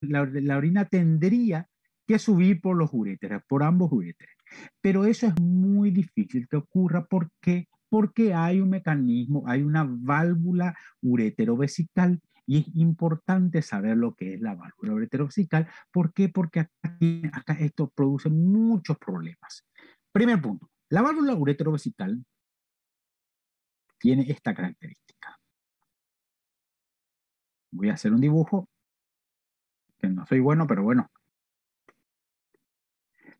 la, orina tendría que subir por los uréteres, por ambos uréteres. Pero eso es muy difícil que ocurra porque porque hay un mecanismo, hay una válvula ureterovesical y es importante saber lo que es la válvula ureterovesical. ¿Por qué? Porque acá, esto produce muchos problemas. Primer punto, la válvula ureterovesical tiene esta característica. Voy a hacer un dibujo, no soy bueno, pero bueno.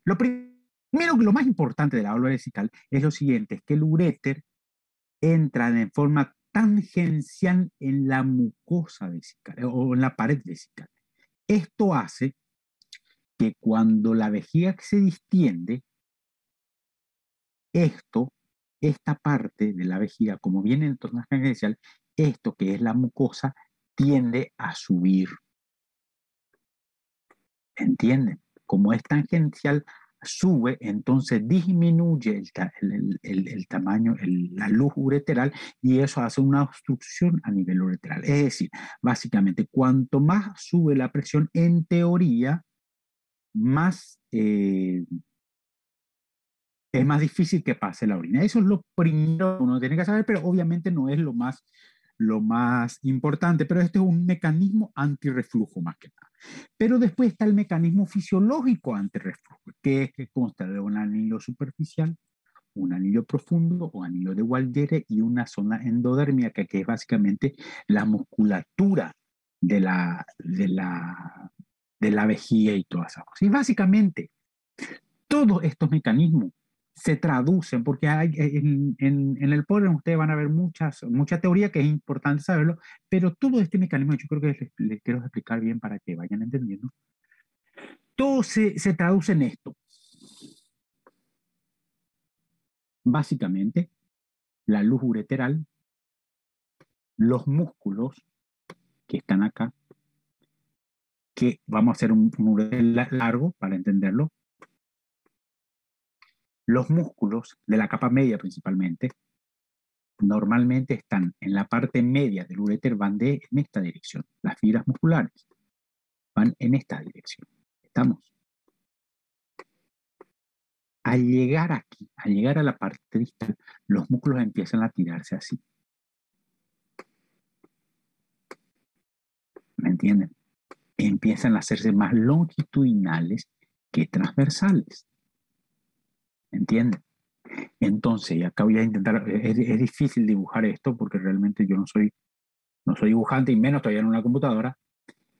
Lo primero, lo más importante de la válvula vesical es lo siguiente, es que el uréter entra de forma tangencial en la mucosa vesical o en la pared vesical. Esto hace que cuando la vejiga se distiende, esto, esta parte de la vejiga, como viene en torno tangencial, esto que es la mucosa, tiende a subir. ¿Entienden? Como es tangencial, sube, entonces disminuye el, tamaño, la luz ureteral y eso hace una obstrucción a nivel ureteral. Es decir, básicamente, cuanto más sube la presión, en teoría, más eh, es más difícil que pase la orina. Eso es lo primero que uno tiene que saber, pero obviamente no es lo más lo más importante, pero este es un mecanismo antirreflujo más que nada. Pero después está el mecanismo fisiológico antirreflujo, que es que consta de un anillo superficial, un anillo profundo o anillo de Waldere y una zona endodérmica, que es básicamente la musculatura de la, de la, de la vejiga y todas esas cosas. Y básicamente, todos estos mecanismos se traducen, porque hay, eh, en, el polen ustedes van a ver muchas, mucha teoría que es importante saberlo, pero todo este mecanismo, yo creo que les, quiero explicar bien para que vayan entendiendo, todo se, se traduce en esto. Básicamente, la luz ureteral, los músculos que están acá, que vamos a hacer un, un largo para entenderlo, los músculos de la capa media principalmente, normalmente están en la parte media del uréter, van de, en esta dirección. Las fibras musculares van en esta dirección. ¿Estamos? Al llegar aquí, al llegar a la parte distal, los músculos empiezan a tirarse así. ¿Me entienden? Empiezan a hacerse más longitudinales que transversales. ¿Entienden? Entonces, y acá voy a intentar, es, difícil dibujar esto porque realmente yo no soy, no soy dibujante y menos todavía en una computadora.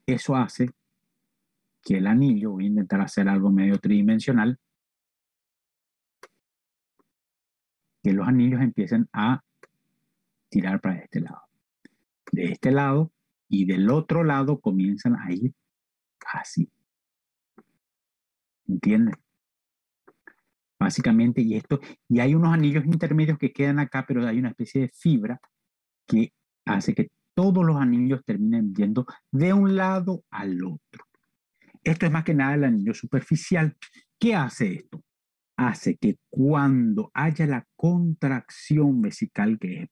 Eso hace que el anillo, voy a intentar hacer algo medio tridimensional, que los anillos empiecen a tirar para este lado. De este lado y del otro lado comienzan a ir así. ¿Entienden? Básicamente, y esto, y hay unos anillos intermedios que quedan acá, pero hay una especie de fibra que hace que todos los anillos terminen yendo de un lado al otro. Esto es más que nada el anillo superficial. ¿Qué hace esto? Hace que cuando haya la contracción vesical, que es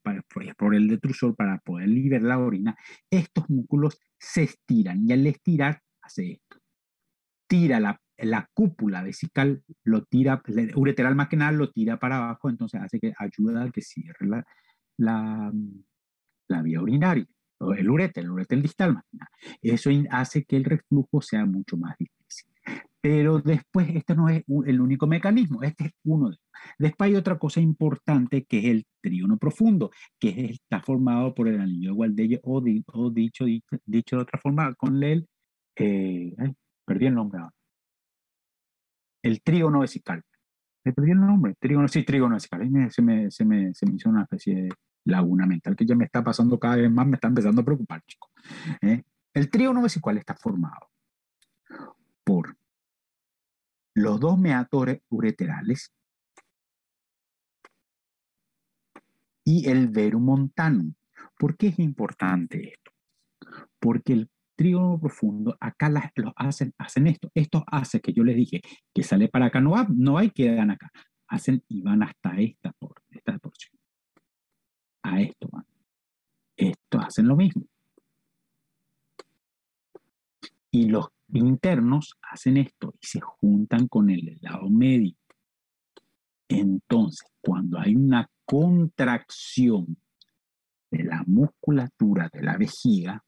por el detrusor para poder liberar la orina, estos músculos se estiran y al estirar hace esto. Tira la la cúpula vesical lo tira, ureteral más que nada lo tira para abajo, entonces hace que ayuda a que cierre la, la, la vía urinaria, o el ureter, el ureter distal más que nada. Eso hace que el reflujo sea mucho más difícil. Pero después, este no es el único mecanismo, este es uno de Después hay otra cosa importante que es el trígono profundo, que está formado por el anillo de Waldelle o, o dicho, dicho, de otra forma, con el, eh, perdí el nombre ahora el trígono vesical. Me perdí el nombre, trígono, sí, trígono vesical. se, me, se, me, se me hizo una especie de laguna mental que ya me está pasando cada vez más, me está empezando a preocupar, chicos. ¿eh? El trígono vesical está formado por los dos meatores ureterales y el verum montanum. ¿Por qué es importante esto? Porque el trígono profundo, acá los hacen, hacen esto. Esto hace que yo les dije que sale para acá, no, va, no hay, quedan acá. Hacen y van hasta esta, por, esta porción. A esto van. Estos hacen lo mismo. Y los internos hacen esto y se juntan con el lado medio. Entonces, cuando hay una contracción de la musculatura de la vejiga,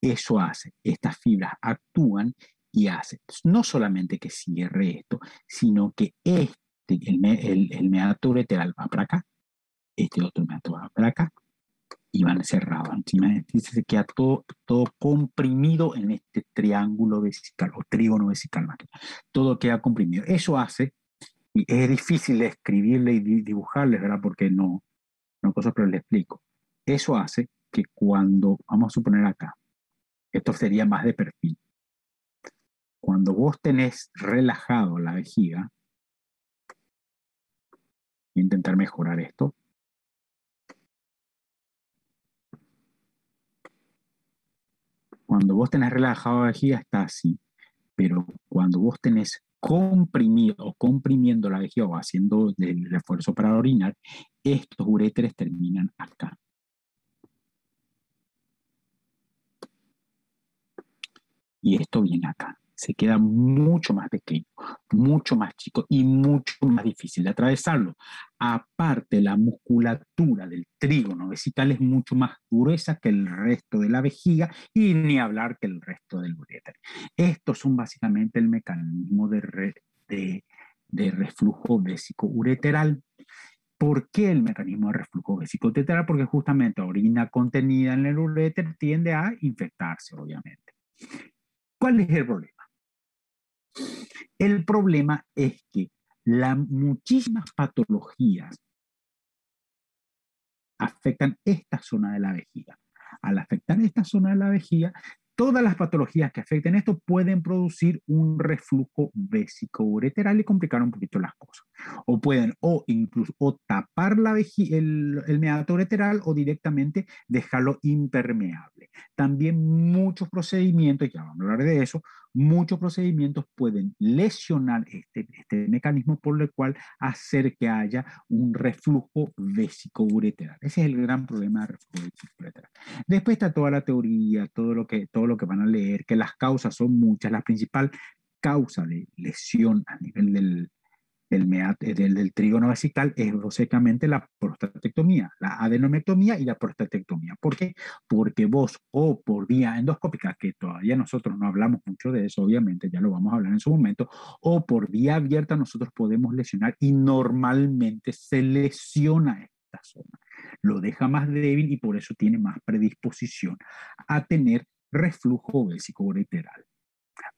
eso hace, estas fibras actúan y hace no solamente que cierre esto, sino que este, el, el, el meato ureteral va para acá, este otro meato va para acá, y van cerrados. Encima se queda todo, todo comprimido en este triángulo vesical o trígono vesical. Todo queda comprimido. Eso hace, y es difícil escribirle y dibujarle, ¿verdad? Porque no, no cosas, pero le explico. Eso hace que cuando, vamos a suponer acá, esto sería más de perfil. Cuando vos tenés relajado la vejiga, intentar mejorar esto, Cuando vos tenés relajado la vejiga está así, pero cuando vos tenés comprimido o comprimiendo la vejiga o haciendo el esfuerzo para orinar, estos uréteres terminan acá. Y esto viene acá se queda mucho más pequeño, mucho más chico y mucho más difícil de atravesarlo. Aparte, la musculatura del trígono vesical es mucho más gruesa que el resto de la vejiga y ni hablar que el resto del uréter. Estos son básicamente el mecanismo de, de, reflujo vésico-ureteral. ¿Por qué el mecanismo de reflujo vésico-ureteral? Porque justamente la orina contenida en el uréter tiende a infectarse, obviamente. ¿Cuál es el problema? El problema es que las muchísimas patologías afectan esta zona de la vejiga. Al afectar esta zona de la vejiga, todas las patologías que afecten esto pueden producir un reflujo vésico-ureteral y complicar un poquito las cosas. O pueden o incluso o tapar la el, el meato ureteral o directamente dejarlo impermeable. También muchos procedimientos, ya vamos a hablar de eso, muchos procedimientos pueden lesionar este, este mecanismo por el cual hacer que haya un reflujo vésico-ureteral. Ese es el gran problema del reflujo vésico-ureteral. Después está toda la teoría, todo lo, que, todo lo que van a leer, que las causas son muchas. La principal causa de lesión a nivel del, del, del, del trígono vesical es básicamente la prostatectomía, la adenomectomía y la prostatectomía. ¿Por qué? Porque vos o por vía endoscópica, que todavía nosotros no hablamos mucho de eso, obviamente, ya lo vamos a hablar en su momento, o por vía abierta nosotros podemos lesionar y normalmente se lesiona esta zona. Lo deja más débil y por eso tiene más predisposición a tener reflujo vésico ureteral.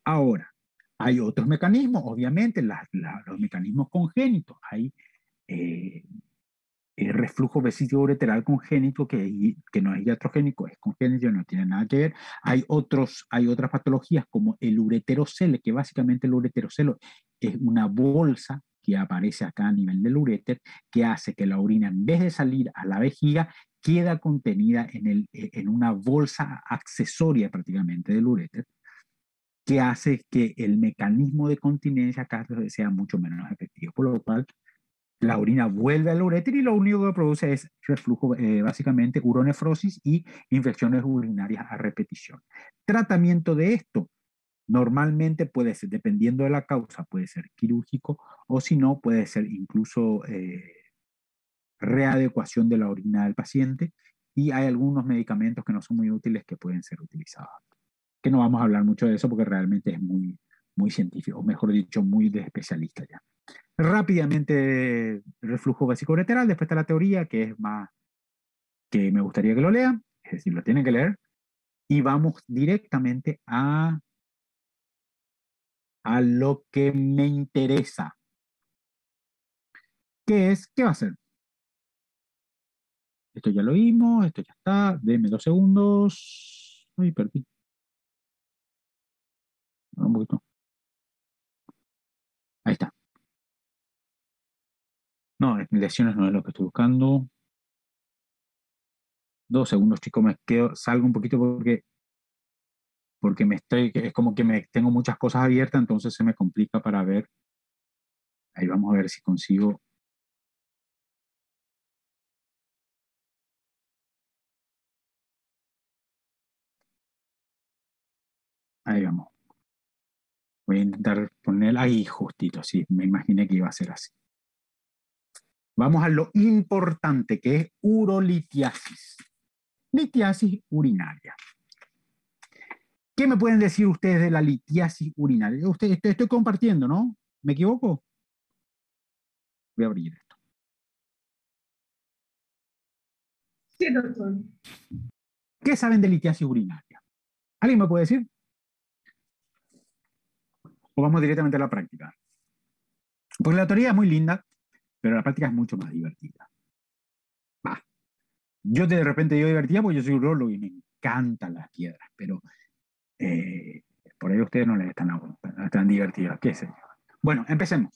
Ahora, hay otros mecanismos, obviamente, los mecanismos congénitos. Hay eh, el reflujo vesículo-ureteral congénito, que, no es iatrogénico, es congénito, no tiene nada que ver. Hay, otros, hay otras patologías como el ureterocele, que básicamente el ureterocelo es una bolsa que aparece acá a nivel del uréter, que hace que la orina, en vez de salir a la vejiga, queda contenida en, una bolsa accesoria prácticamente del uréter, que hace que el mecanismo de continencia acá sea mucho menos efectivo, por lo cual la orina vuelve al uréter y lo único que produce es reflujo, eh, básicamente uronefrosis y infecciones urinarias a repetición. Tratamiento de esto normalmente puede ser, dependiendo de la causa, puede ser quirúrgico o si no, puede ser incluso eh, readecuación de la orina del paciente y hay algunos medicamentos que no son muy útiles que pueden ser utilizados que no vamos a hablar mucho de eso porque realmente es muy, muy científico, o mejor dicho, muy de especialista ya. Rápidamente, reflujo básico ureteral, después está la teoría, que es más, que me gustaría que lo lean, es decir, lo tienen que leer, y vamos directamente a, a lo que me interesa, que es, ¿qué va a hacer? Esto ya lo vimos, esto ya está, denme dos segundos. Ay, perdí. Un poquito. Ahí está. No, lesiones no es lo que estoy buscando. Dos segundos, chicos, me quedo, salgo un poquito porque porque me estoy, es como que me tengo muchas cosas abiertas, entonces se me complica para ver. Ahí vamos a ver si consigo. Ahí vamos. Voy a intentar poner ahí justito, sí, me imaginé que iba a ser así. Vamos a lo importante que es urolitiasis. Litiasis urinaria. ¿Qué me pueden decir ustedes de la litiasis urinaria? Ustedes, estoy, estoy compartiendo, ¿no? ¿Me equivoco? Voy a abrir esto. Sí, doctor. ¿Qué saben de litiasis urinaria? ¿Alguien me puede decir? Vamos directamente a la práctica. Porque la teoría es muy linda, pero la práctica es mucho más divertida. Va. Yo de repente yo divertida porque yo soy urologo y me encantan las piedras, pero eh, por ahí ustedes no les están, no están divertidas, qué sé. Bueno, empecemos.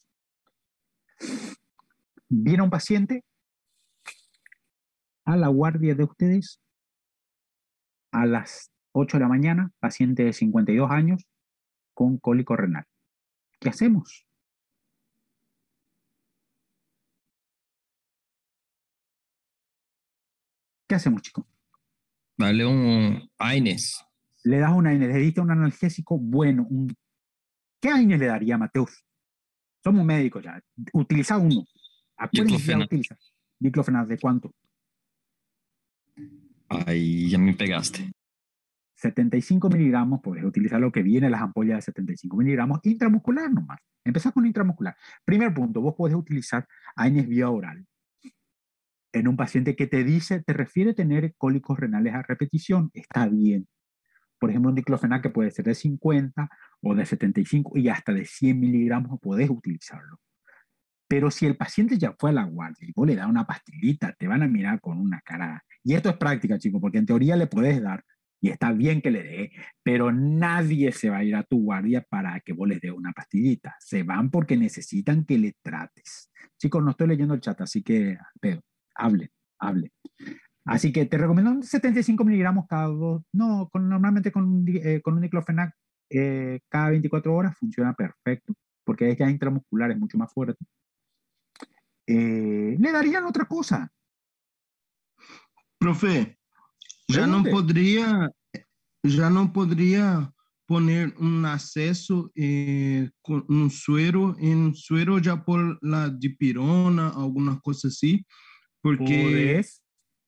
Viene un paciente a la guardia de ustedes a las 8 de la mañana, paciente de 52 años con cólico renal. ¿Qué hacemos? ¿Qué hacemos, chicos? Dale un AINES. Le das una AINES, le diste un analgésico bueno. Un... ¿Qué AINES le daría, Mateus? Somos médicos ya. Utiliza uno. Acuérdense ya utiliza. Diclofenac, ¿de cuánto? Ahí ya me pegaste. 75 miligramos, puedes utilizar lo que viene las ampollas de 75 miligramos, intramuscular nomás. Empezás con intramuscular. Primer punto, vos podés utilizar AINES vía oral. En un paciente que te dice, te refiere tener cólicos renales a repetición, está bien. Por ejemplo, un diclofenac que puede ser de 50 o de 75 y hasta de 100 miligramos podés utilizarlo. Pero si el paciente ya fue a la guardia y vos le das una pastillita, te van a mirar con una cara. Y esto es práctica, chicos, porque en teoría le podés dar, y está bien que le dé, pero nadie se va a ir a tu guardia para que vos les dé una pastillita. Se van porque necesitan que le trates. Chicos, no estoy leyendo el chat, así que, pero, hable, hable. Así que te recomiendo 75 miligramos cada dos. No, con, normalmente con, eh, con un diclofenac eh, cada 24 horas funciona perfecto, porque es ya intramuscular, es mucho más fuerte. Eh, le darían otra cosa. Profe, ya no podría, ya no podría poner un acceso eh, con un suero, en suero ya por la dipirona, alguna cosa así, porque... Podés,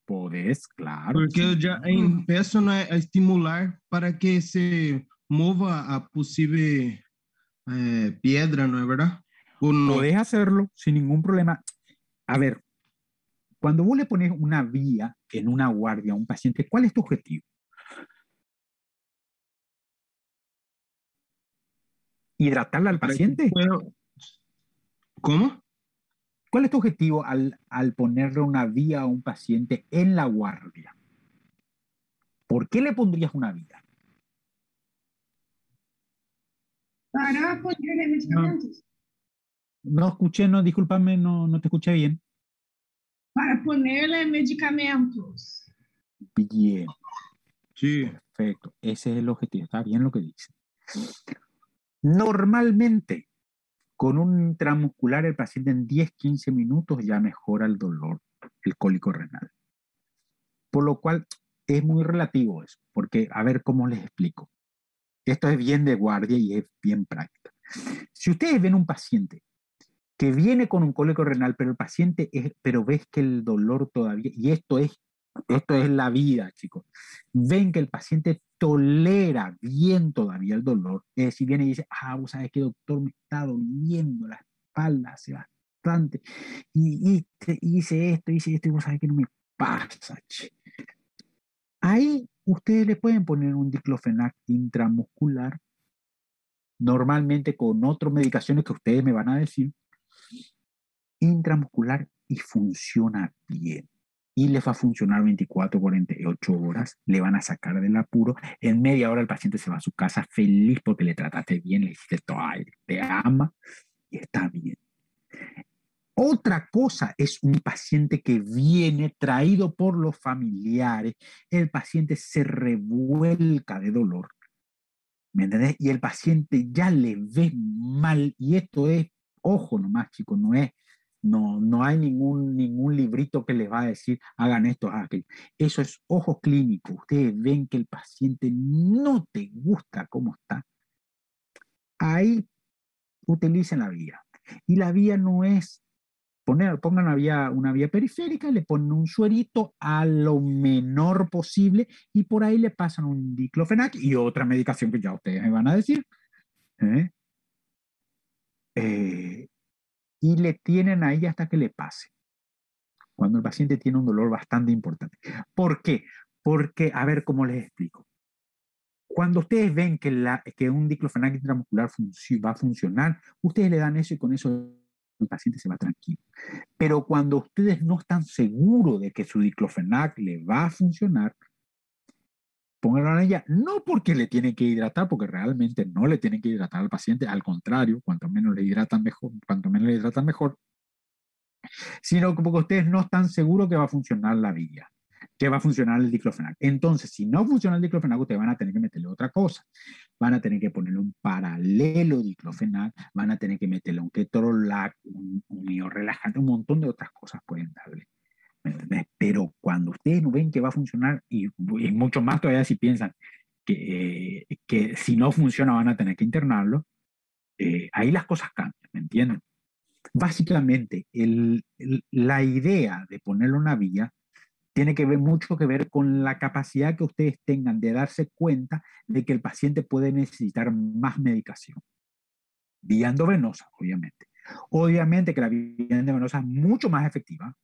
podés, claro. Porque sí. eu já empeço a estimular para que se mova a possível eh, pedra, ¿no es verdad? ¿O no? Podés hacerlo sin ningún problema. A ver, cuando vos le pones una vía en una guardia a un paciente, ¿cuál es tu objetivo? ¿Hidratarle al paciente? ¿Cómo? ¿Cuál es tu objetivo al, al ponerle una vía a un paciente en la guardia? ¿Por qué le pondrías una vía? Para ponerle medicamentos. No escuché, no, discúlpame, no, no te escuché bien. Para ponerle medicamentos. Bien, Sí. perfecto. Ese es el objetivo. Está bien lo que dice. Normalmente, con un intramuscular, el paciente en 10-15 minutos ya mejora el dolor, el cólico renal. Por lo cual es muy relativo eso, porque a ver cómo les explico. Esto es bien de guardia y es bien práctica. Si ustedes ven un paciente que viene con un cólico renal, pero el paciente es, pero ves que el dolor todavía, y esto es, esto es la vida, chicos, ven que el paciente tolera bien todavía el dolor, es decir, viene y dice, ah, vos sabes que doctor, me está doliendo la espalda hace bastante, y, y, y hice esto, hice esto, y vos sabes que no me pasa, che. Ahí ustedes le pueden poner un diclofenac intramuscular, normalmente con otras medicaciones que ustedes me van a decir, intramuscular y funciona bien. Y les va a funcionar 24, 48 horas, le van a sacar del apuro. En media hora el paciente se va a su casa feliz porque le trataste bien, le dijiste todo, "Ay, te ama y está bien. Otra cosa es un paciente que viene traído por los familiares, el paciente se revuelca de dolor, ¿me entendés? Y el paciente ya le ve mal, y esto es, ojo nomás chicos, no es, no, no hay ningún, ningún librito que les va a decir, hagan esto, hagan aquello. Eso es ojo clínico, ustedes ven que el paciente no te gusta cómo está. ahí utilicen la vía. Y la vía no es poner, pongan una vía, una vía periférica, le ponen un suerito a lo menor posible y por ahí le pasan un diclofenac y otra medicación que ya ustedes me van a decir. ¿eh? Eh, y le tienen ahí hasta que le pase. Cuando el paciente tiene un dolor bastante importante. ¿Por qué? Porque, a ver cómo les explico. Cuando ustedes ven que, la, que un diclofenac intramuscular va a funcionar, ustedes le dan eso y con eso el paciente se va tranquilo. Pero cuando ustedes no están seguros de que su diclofenac le va a funcionar, pónganlo en ella, no porque le tienen que hidratar, porque realmente no le tienen que hidratar al paciente, al contrario, cuanto menos le hidratan mejor, cuanto menos le hidratan mejor, sino porque ustedes no están seguros que va a funcionar la vía que va a funcionar el diclofenac. Entonces, si no funciona el diclofenac, ustedes van a tener que meterle otra cosa. Van a tener que ponerle un paralelo diclofenac, van a tener que meterle un ketorolac, un, un relajante, un montón de otras cosas pueden darle. Pero cuando ustedes no ven que va a funcionar, y, mucho más todavía si piensan que, que si no funciona van a tener que internarlo, eh, ahí las cosas cambian, ¿me entienden? Básicamente, el, la idea de ponerle una vía tiene que ver mucho que ver con la capacidad que ustedes tengan de darse cuenta de que el paciente puede necesitar más medicación. Vía endovenosa, obviamente. Obviamente que la vía endovenosa es mucho más efectiva.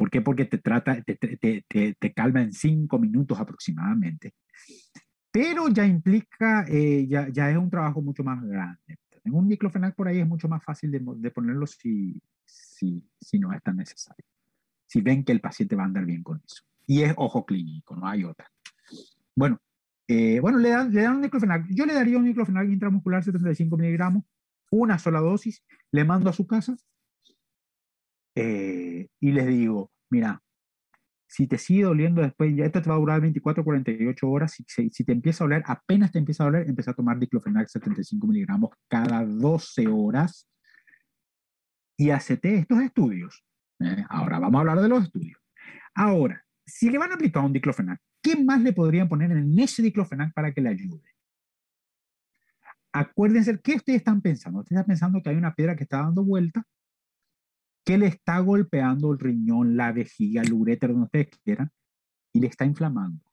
¿Por qué? Porque te trata, te, te, te, te calma en cinco minutos aproximadamente. Pero ya implica, eh, ya, ya, es un trabajo mucho más grande. En un diclofenac por ahí es mucho más fácil de, de ponerlo si, si, si no es tan necesario si ven que el paciente va a andar bien con eso. Y es ojo clínico, no hay otra. Bueno, eh, bueno le, dan, le dan un diclofenac. Yo le daría un diclofenac intramuscular 75 miligramos, una sola dosis, le mando a su casa eh, y les digo, mira, si te sigue doliendo después, ya esto te va a durar 24 48 horas, si, si, te empieza a doler, apenas te empieza a doler, empieza a tomar diclofenac 75 miligramos cada 12 horas y hacete estos estudios. ¿eh? Ahora vamos a hablar de los estudios. Ahora, si le van a aplicar un diclofenac, ¿qué más le podrían poner en ese diclofenac para que le ayude? Acuérdense, ¿qué ustedes están pensando? Ustedes están pensando que hay una piedra que está dando vuelta, que le está golpeando el riñón, la vejiga, el uréter, donde ustedes quieran, y le está inflamando.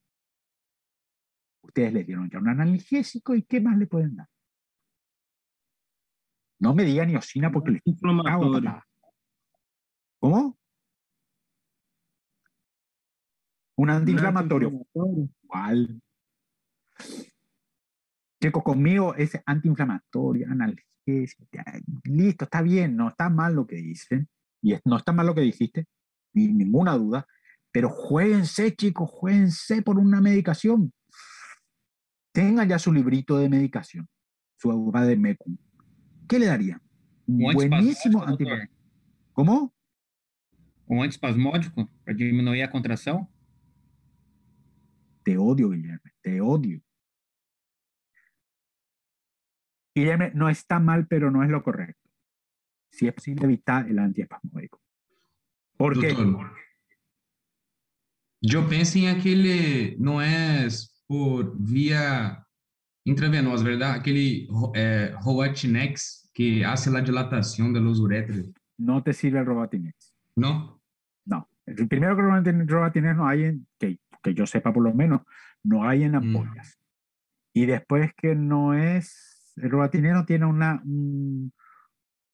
Ustedes le dieron ya un analgésico y ¿qué más le pueden dar? No me digan osina porque le estoy ¿Cómo? Un antiinflamatorio. ¿Cuál? Checo, conmigo es antiinflamatorio, analgésico. Listo, está bien, no está mal lo que dicen. Y no está mal lo que dijiste, ni ninguna duda. Pero jueguense, chicos, jueguense por una medicación. Tengan ya su librito de medicación, su agua de MECUM. ¿Qué le daría? Buenísimo. ¿Cómo? um antiespasmódico para diminuir a contração? Te odio, Guillermo, te odio. Guillermo, no está mal, pero no es lo correcto. Si es posible evitar el antiespasmódico. ¿Por qué? yo pensé en aquel, no es por vía intravenosa, ¿verdad? Aquel eh, Roatinex que hace la dilatación de los uréteres. No te sirve el Roatinex. ¿No? No. El primero que robatines no hay en, que, que yo sepa por lo menos, no hay en mm. ampollas. Y después que no es, el robatinero tiene una, un,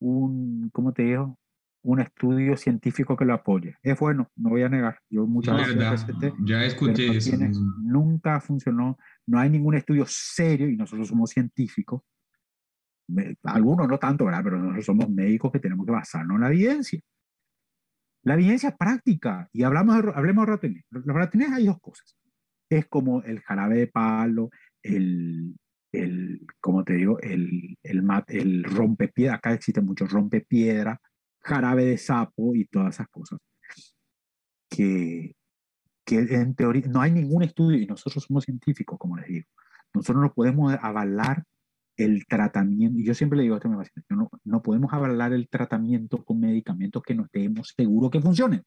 un, ¿cómo te digo? Un estudio científico que lo apoye. Es bueno, no voy a negar. Yo muchas veces ya escuché eso. nunca funcionó, no hay ningún estudio serio y nosotros somos científicos. Algunos no tanto, ¿verdad? Pero nosotros somos médicos que tenemos que basarnos en la evidencia. La evidencia práctica, y hablamos hablemos de ratonés. Los ratonés hay dos cosas. Es como el jarabe de palo, el, el como te digo, el, el, el rompepiedra, acá existe mucho rompepiedra, jarabe de sapo y todas esas cosas. Que, que en teoría no hay ningún estudio, y nosotros somos científicos, como les digo, nosotros no podemos avalar el tratamiento, y yo siempre le digo a este paciente, no, no podemos avalar el tratamiento con medicamentos que no estemos seguros que funcionen.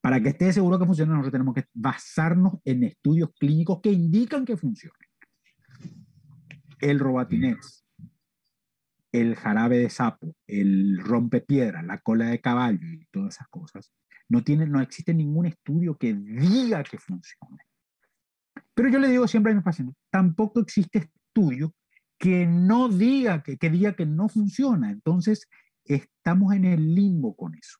Para que esté seguro que funcione, nosotros tenemos que basarnos en estudios clínicos que indican que funcionen. El Robatinex, el jarabe de sapo, el rompepiedra, la cola de caballo y todas esas cosas, no, tiene, no existe ningún estudio que diga que funcione. Pero yo le digo siempre a mis pacientes, tampoco existe estudio que no diga que, que diga que no funciona. Entonces, estamos en el limbo con eso.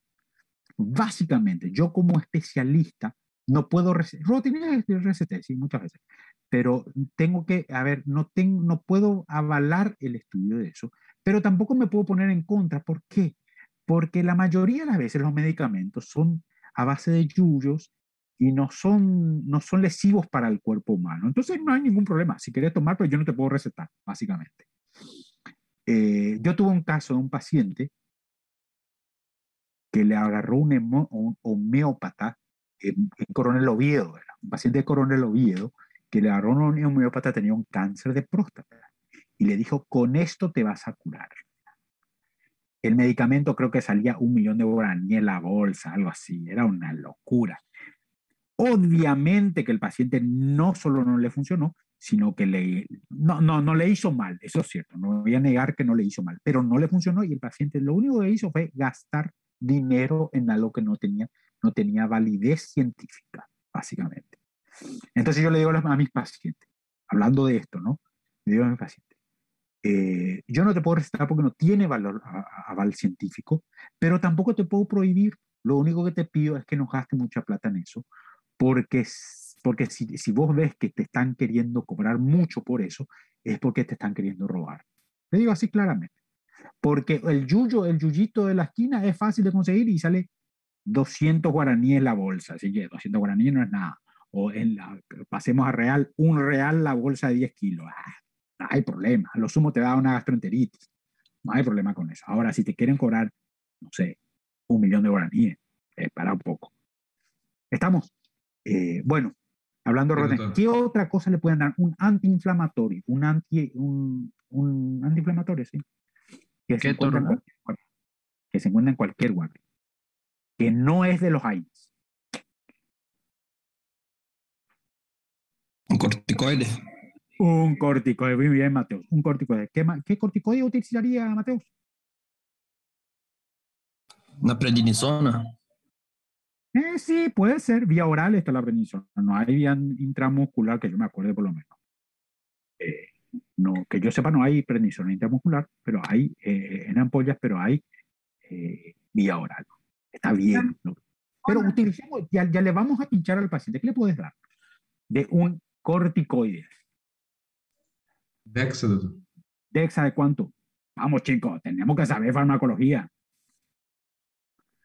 Básicamente, yo como especialista no puedo recetar, receté, sí, muchas veces, pero tengo que, a ver, no, tengo, no puedo avalar el estudio de eso, pero tampoco me puedo poner en contra. ¿Por qué? Porque la mayoría de las veces los medicamentos son a base de yuyos y no son, no son lesivos para el cuerpo humano. Entonces no hay ningún problema. Si quieres tomar, pero yo no te puedo recetar, básicamente. Eh, yo tuve un caso de un paciente que le agarró un, homeópata en, Coronel Oviedo, un paciente de Coronel Oviedo, que agarró un homeópata, tenía un cáncer de próstata, y le dijo, con esto te vas a curar. El medicamento creo que salía un millón de guaraní en la bolsa, algo así, era una locura. Obviamente que el paciente no solo no le funcionó, sino que le, no, no, no le hizo mal, eso es cierto, no voy a negar que no le hizo mal, pero no le funcionó y el paciente lo único que hizo fue gastar dinero en algo que no tenía, no tenía validez científica, básicamente. Entonces yo le digo a mis pacientes, hablando de esto, ¿no? Le digo a mis pacientes, eh, yo no te puedo recetar porque no tiene valor aval científico, pero tampoco te puedo prohibir. Lo único que te pido es que no gastes mucha plata en eso, porque, porque si, si vos ves que te están queriendo cobrar mucho por eso, es porque te están queriendo robar. Le digo así claramente. Porque el yuyo, el yuyito de la esquina es fácil de conseguir y sale 200 guaraníes la bolsa. Así que 200 guaraníes no es nada. O en la, pasemos a real, un real la bolsa de 10 kilos. Ah, no hay problema. A lo sumo te da una gastroenteritis. No hay problema con eso. Ahora, si te quieren cobrar, no sé, un millón de guaraníes, para un poco. ¿Estamos? Eh, bueno, hablando de ¿qué otra cosa le pueden dar? Un antiinflamatorio, un, anti, un, un antiinflamatorio, sí que se, encuentra en cualquier, que se encuentra en cualquier guardia, que no es de los AINES. Un corticoide. Un corticoide, muy bien, Mateus. Un corticoide. ¿Qué, qué corticoide utilizaría, Mateus? Una prednisona. Eh, sí, puede ser. Vía oral está la prednisona. No hay vía intramuscular que yo me acuerde por lo menos. Eh, no, que yo sepa, no hay prednisona intramuscular, pero hay eh, en ampollas, pero hay eh, vía oral. Está bien. Pero utilicemos, ya, ya, le vamos a pinchar al paciente. ¿Qué le puedes dar? De un corticoide. Dexa, ¿Dexa de cuánto? Vamos, chicos, tenemos que saber farmacología.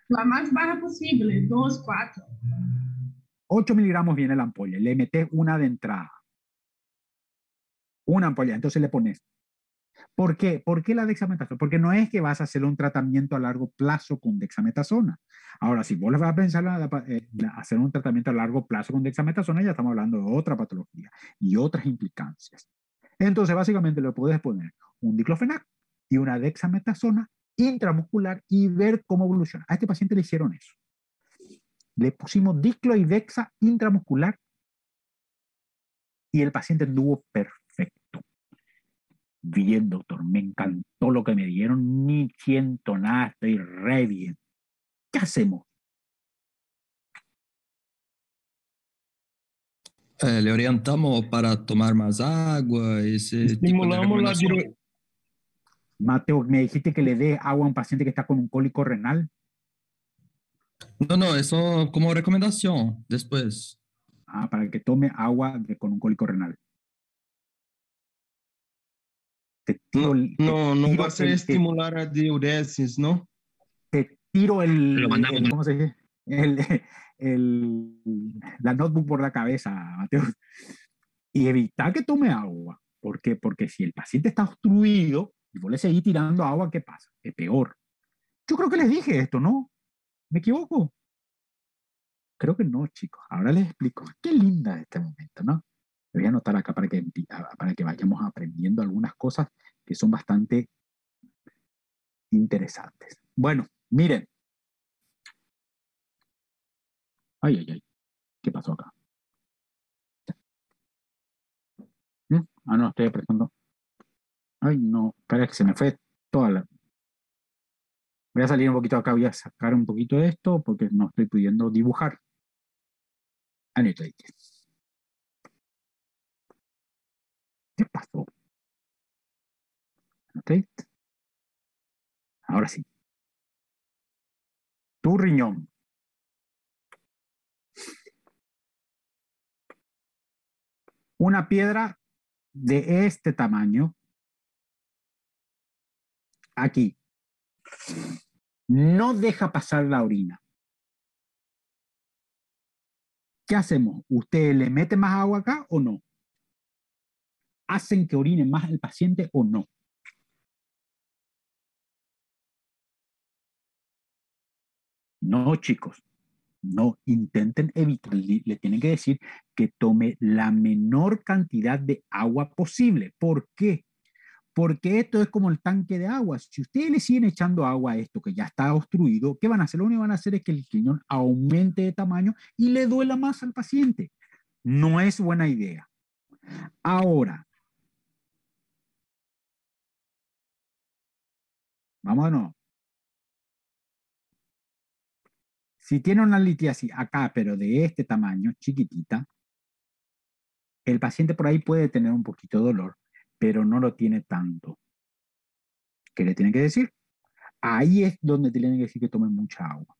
La más baja posible, 2, 4. 8 miligramos viene la ampolla. Le metes una de entrada una ampolla, entonces le pones. ¿Por qué? ¿Por qué la dexametasona? Porque no es que vas a hacer un tratamiento a largo plazo con dexametasona. Ahora, si vos vas a pensar eh, hacer un tratamiento a largo plazo con dexametasona, ya estamos hablando de otra patología y otras implicancias. Entonces, básicamente le puedes poner un diclofenac y una dexametasona intramuscular y ver cómo evoluciona. A este paciente le hicieron eso. Le pusimos diclo y dexa intramuscular y el paciente anduvo perfecto Bien, doctor, me encantó lo que me dieron, ni siento nada, estoy re bien. ¿Qué hacemos? Eh, le orientamos para tomar más agua. Ese Estimulamos la Mateo, me dijiste que le dé agua a un paciente que está con un cólico renal. No, no, eso como recomendación después. Ah, para que tome agua con un cólico renal no, no, va a ser estimular a diuresis, ¿no? Te tiro el, ¿cómo se dice? El, la notebook por la cabeza, Mateo. Y evitar que tome agua. ¿Por qué? Porque si el paciente está obstruido y vos le seguís tirando agua, ¿qué pasa? Es peor. Yo creo que les dije esto, ¿no? ¿Me equivoco? Creo que no, chicos. Ahora les explico. Qué linda este momento, ¿no? Voy a anotar acá para que, para que vayamos aprendiendo algunas cosas que son bastante interesantes. Bueno, miren. Ay, ay, ay. ¿Qué pasó acá? ¿Mm? Ah, no, estoy apretando. Ay, no, espera que se me fue toda la... Voy a salir un poquito acá, voy a sacar un poquito de esto porque no estoy pudiendo dibujar. Annotate. ¿Qué pasó? Annotate. Ahora sí. Tu riñón. Una piedra de este tamaño aquí no deja pasar la orina. ¿Qué hacemos? ¿Usted le mete más agua acá o no? ¿Hacen que orine más el paciente o no? No, chicos, no intenten evitar, le tienen que decir que tome la menor cantidad de agua posible. ¿Por qué? Porque esto es como el tanque de agua. Si ustedes le siguen echando agua a esto que ya está obstruido, ¿qué van a hacer? Lo único que van a hacer es que el riñón aumente de tamaño y le duela más al paciente. No es buena idea. Ahora, nuevo. Si tiene una litiasis acá, pero de este tamaño, chiquitita, el paciente por ahí puede tener un poquito de dolor, pero no lo tiene tanto. ¿Qué le tienen que decir? Ahí es donde tienen que decir que tomen mucha agua.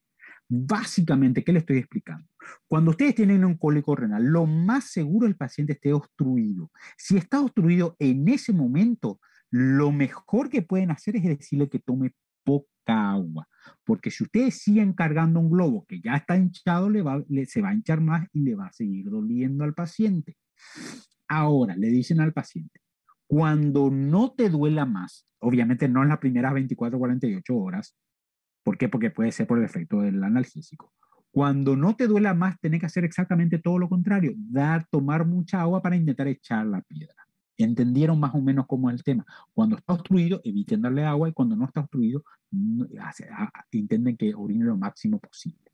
Básicamente, ¿qué le estoy explicando? Cuando ustedes tienen un cólico renal, lo más seguro es el paciente esté obstruido. Si está obstruido en ese momento, lo mejor que pueden hacer es decirle que tome poca agua. Porque si ustedes siguen cargando un globo que ya está hinchado, le va, se va a hinchar más y le va a seguir doliendo al paciente. Ahora, le dicen al paciente, cuando no te duela más, obviamente no en las primeras 24 o 48 horas, ¿por qué? Porque puede ser por el efecto del analgésico. Cuando no te duela más, tenés que hacer exactamente todo lo contrario, dar, tomar mucha agua para intentar echar la piedra. ¿Entendieron más o menos cómo es el tema? Cuando está obstruido, eviten darle agua y cuando no está obstruido, intenten que orine lo máximo posible.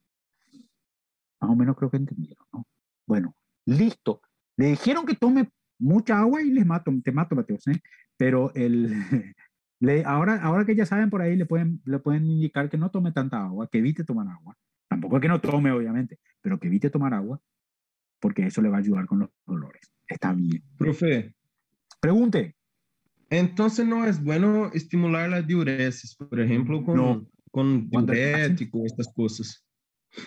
Más o menos creo que entendieron, ¿no? Bueno, listo. Le dijeron que tome mucha agua y les mato, te mato, Mateo, ¿eh? pero el, le, ahora, ahora que ya saben por ahí, le pueden, le pueden indicar que no tome tanta agua, que evite tomar agua. Tampoco es que no tome, obviamente, pero que evite tomar agua, porque eso le va a ayudar con los dolores. Está bien. Profe. Pregunte. Entonces no es bueno estimular la diuresis, por ejemplo, con, no. con diurético, estas cosas.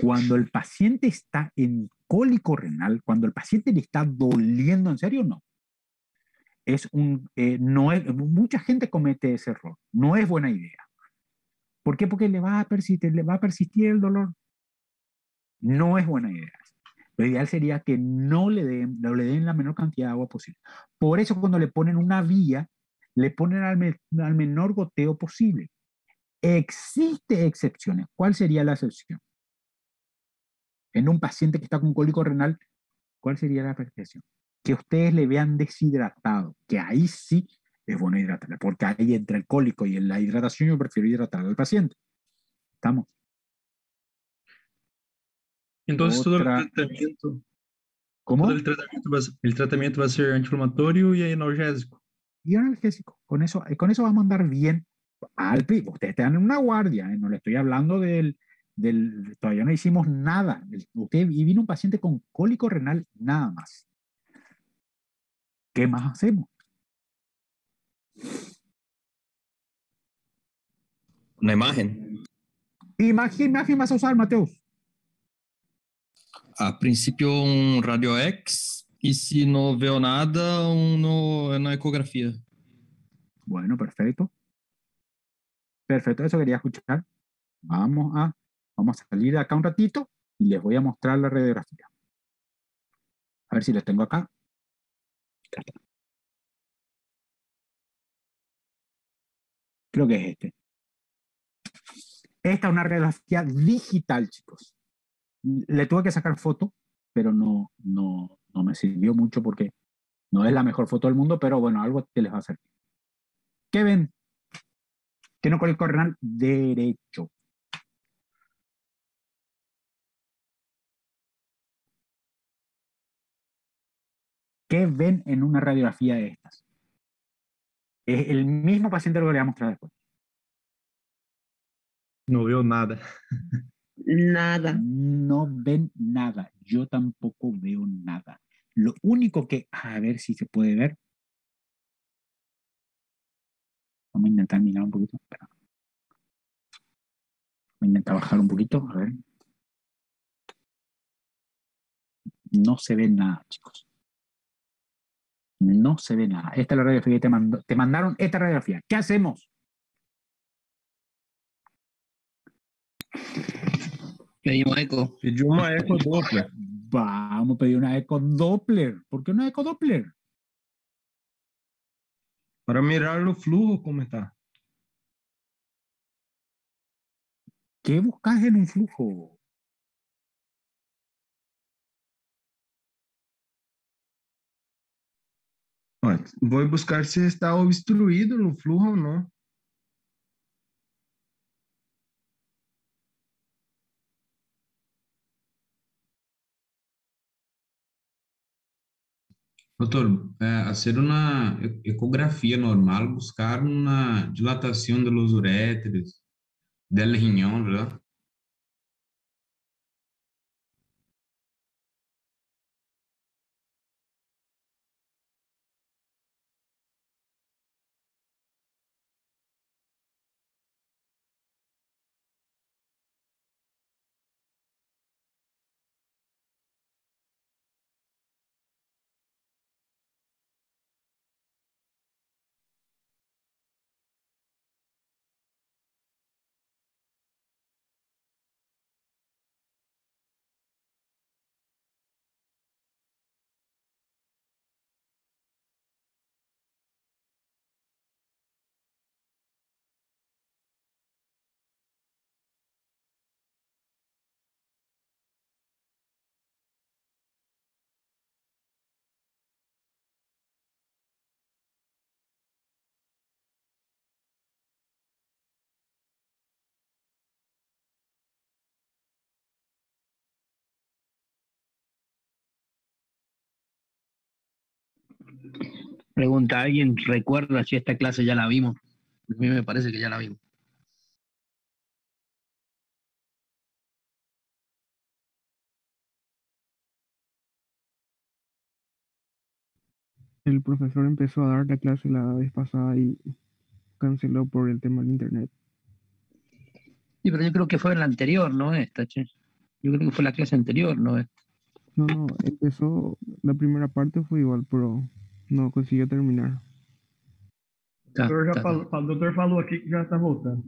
Cuando el paciente está en cólico renal, cuando el paciente le está doliendo, ¿en serio? No. Es un, eh, no es, mucha gente comete ese error. No es buena idea. ¿Por qué? Porque le va a persistir, le va a persistir el dolor. No es buena idea. Lo ideal sería que no le den, no le den la menor cantidad de agua posible. Por eso cuando le ponen una vía, le ponen al, al menor goteo posible. Existe excepciones. ¿Cuál sería la excepción? en un paciente que está con cólico renal, ¿cuál sería la prescripción? Que ustedes le vean deshidratado, que ahí sí es bueno hidratarle, porque ahí entre el cólico y la hidratación yo prefiero hidratar al paciente. ¿Estamos? Entonces todo el tratamiento... ¿Cómo? Todo el, tratamiento va, el tratamiento va a ser antiinflamatorio y analgésico. Y analgésico. Con eso, con eso vamos a andar bien. Al, ustedes están en una guardia, ¿eh? no le estoy hablando del, todavía no hicimos nada. Usted, y vino un paciente con cólico renal, nada más. ¿Qué más hacemos? Una imagen. ¿Qué imagen vas a usar, Mateus? A princípio, um radio X e se não veo nada, um no, na ecografia. Bueno, perfecto. Perfecto, eso quería escuchar. Vamos a Vamos a salir de acá un ratito y les voy a mostrar la radiografía. A ver si les tengo acá. Creo que es este. Esta es una radiografía digital, chicos. Le tuve que sacar foto, pero no, no, no me sirvió mucho porque no es la mejor foto del mundo, pero bueno, algo que les va a servir. ¿Qué ven? Tiene el renal derecho. ¿Qué ven en una radiografía de estas? Es el mismo paciente lo que le voy a mostrar después. No veo nada. Nada. No ven nada. Yo tampoco veo nada. Lo único que, a ver si se puede ver. Vamos a intentar mirar un poquito. Espera. Voy a intentar bajar un poquito. A ver. No se ve nada, chicos. No se ve nada. Esta es la radiografía que te, mandó, te mandaron esta radiografía. ¿Qué hacemos? Pedimos eco. Pediu uma eco Doppler. Vamos a pedir una eco Doppler. ¿Por qué una eco Doppler? Para mirar o flujo como está. ¿Qué buscas en un flujo? Ó, Vou buscar se está obstruído no flujo ou não. Doutor, é, hacer una e- ecografía normal, buscar una dilatación de los uréteres, del riñón. Pregunta, ¿alguien recuerda si esta clase ya la vimos? A mí me parece que ya la vimos. El profesor empezó a dar la clase la vez pasada y canceló por el tema del internet. Sí, pero yo creo que fue la anterior, ¿no esta, che? Yo creo que fue la clase anterior, ¿no esta? No, no, empezó, la primera parte fue igual, pero no consiguió terminar. Tá, O doutor já tá, tá. falou, o doutor falou aqui que já está voltando.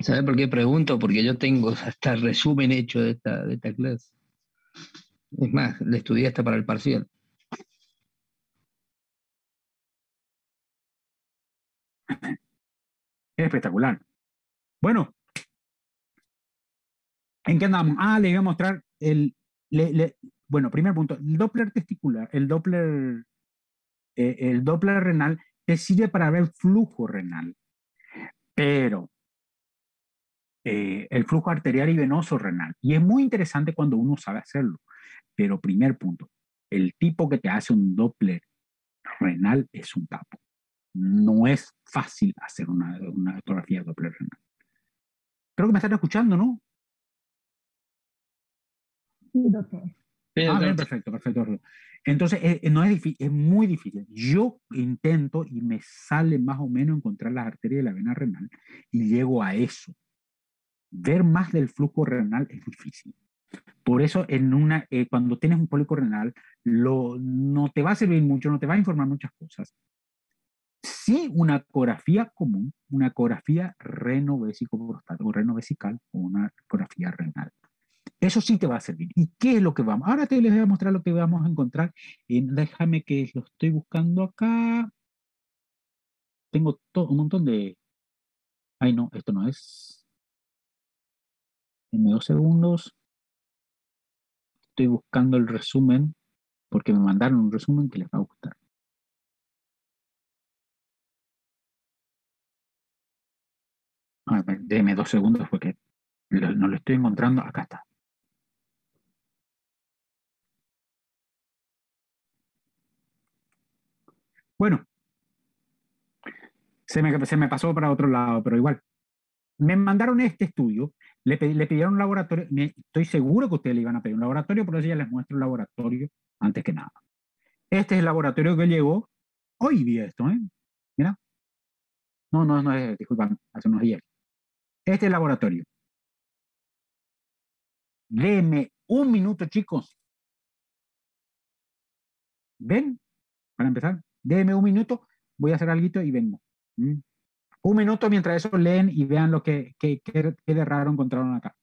¿Sabes por qué pregunto? Porque yo tengo hasta resumen hecho de esta, de esta clase. Es más, le estudié hasta para el parcial. Es espectacular. Bueno, ¿en qué andamos? Ah, le voy a mostrar el. bueno, primer punto, el Doppler testicular, el Doppler, eh, el Doppler renal te sirve para ver flujo renal, pero eh, el flujo arterial y venoso renal. Y es muy interesante cuando uno sabe hacerlo. Pero primer punto, el tipo que te hace un Doppler renal es un capo. No es fácil hacer una, una ecografía de Doppler renal. Creo que me están escuchando, ¿no? Doctor. Ah, bien, perfecto, perfecto. perfecto. Entonces, eh, eh, no es difícil, es muy difícil. Yo intento y me sale más o menos encontrar las arterias de la vena renal y llego a eso. Ver más del flujo renal es difícil. Por eso, en una, eh, cuando tienes un pólipo renal, lo, no te va a servir mucho, no te va a informar muchas cosas. Sí, una ecografía común, una ecografía renovesico-prostático, o renovesical o una ecografía renal. Eso sí te va a servir. ¿Y qué es lo que vamos? Ahora te les voy a mostrar lo que vamos a encontrar. Déjame que lo estoy buscando acá. Tengo un montón de... Ay, no, esto no es. Deme dos segundos. Estoy buscando el resumen porque me mandaron un resumen que les va a gustar. A déme dos segundos porque no lo estoy encontrando. Acá está. Bueno, se me, pasó para otro lado, pero igual. Me mandaron este estudio, le, pidieron un laboratorio, estoy seguro que ustedes le iban a pedir un laboratorio, por eso ya les muestro el laboratorio antes que nada. Este es el laboratorio que llegó, hoy vi esto, ¿eh? Mira. No, no, no es, disculpan, hace unos días. Este es el laboratorio. Deme un minuto, chicos. ¿Ven? Para empezar, déme un minuto, voy a hacer algo y vengo. ¿Mm? Un minuto mientras eso leen y vean lo que, que, que- que de raro encontraron acá.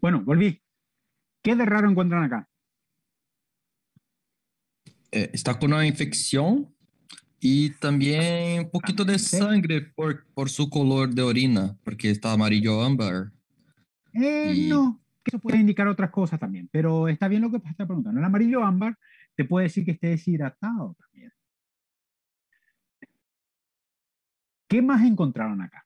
Bueno, volví. ¿Qué de raro encuentran acá? Eh, está con una infección y también un poquito de sangre por, por su color de orina, porque está amarillo ámbar. Eh, Y- No, eso puede indicar otras cosas también, pero está bien lo que está preguntando. El amarillo ámbar te puede decir que esté deshidratado también. ¿Qué más encontraron acá?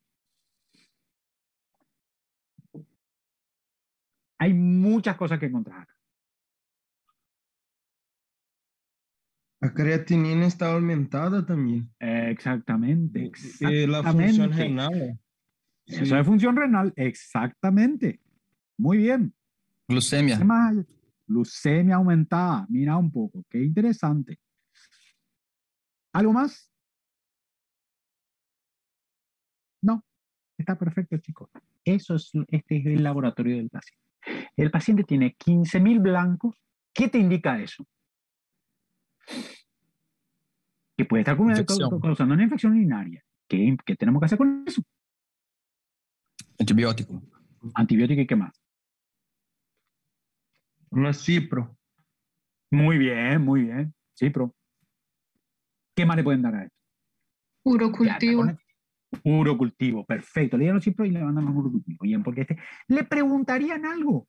Hay muchas cosas que encontrar acá. La creatinina está aumentada también. Exactamente. La función renal. Eso es función renal, exactamente. Muy bien. Glucemia. Leucemia aumentada. Mira un poco. Qué interesante. ¿Algo más? No. Está perfecto, chicos. Eso es, este es el laboratorio del paciente. El paciente tiene 15.000 blancos. ¿Qué te indica eso? Que puede estar Infección. causando una infección urinaria. ¿Qué, qué tenemos que hacer con eso? Antibiótico. Antibiótico y qué más. Una cipro. Muy bien, muy bien. Sí, pero. ¿Qué más le pueden dar a esto? Puro Ya, Puro cultivo, perfecto. Le dieron cipro y le mandan los puro cultivo. Bien, porque este. ¿Le preguntarían algo?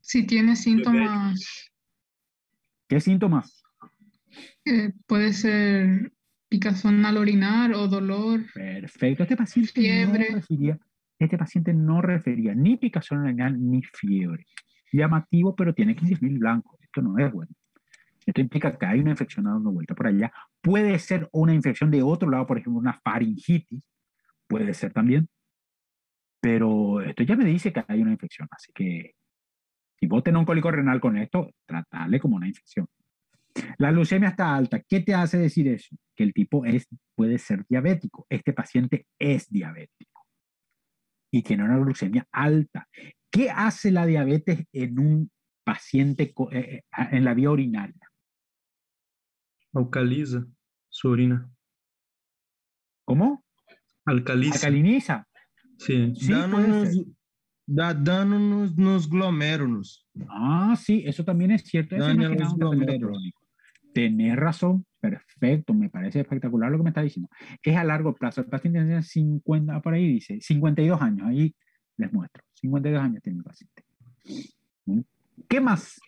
Si tiene síntomas, ¿Qué síntomas? eh, puede ser picazón al orinar o dolor. Perfecto. Este paciente Fiebre. no refería, este paciente no refería ni picazón renal ni fiebre. Llamativo, pero tiene 15.000 blancos. Esto no es bueno. Esto implica que hay una infección dando vuelta por allá. Puede ser una infección de otro lado, por ejemplo, una faringitis. Puede ser también. Pero esto ya me dice que hay una infección. Así que si vos tenés un cólico renal con esto, tratarle como una infección. La leucemia está alta. ¿Qué te hace decir eso? Que el tipo es, puede ser diabético. Este paciente es diabético y tiene una glucemia alta. ¿Qué hace la diabetes en un paciente eh, eh, en la vía urinaria? Alcaliza su orina. ¿Cómo? Alcaliza. Alcaliniza. Sí. Sí, puede nos, glomérulos. Ah, sí, eso también es cierto. Eso es los nada un. Tenés razón, perfecto, me parece espectacular lo que me está diciendo. Es a largo plazo, el paciente tiene 50, por ahí dice, 52 años, ahí les muestro, 52 años tiene el paciente. ¿Mm? ¿Qué más?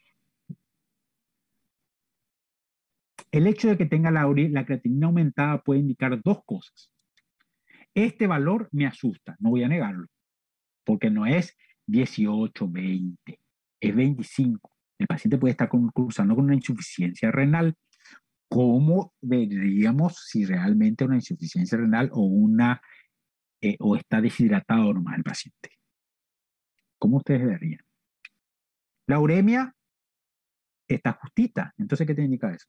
El hecho de que tenga la, la creatinina aumentada puede indicar dos cosas. Este valor me asusta, no voy a negarlo, porque no es 18, 20, es 25. El paciente puede estar cursando con una insuficiencia renal. ¿Cómo veríamos si realmente una insuficiencia renal o una eh, o está deshidratado nomás el paciente? ¿Cómo ustedes verían? La uremia está justita. Entonces, ¿qué te indica eso?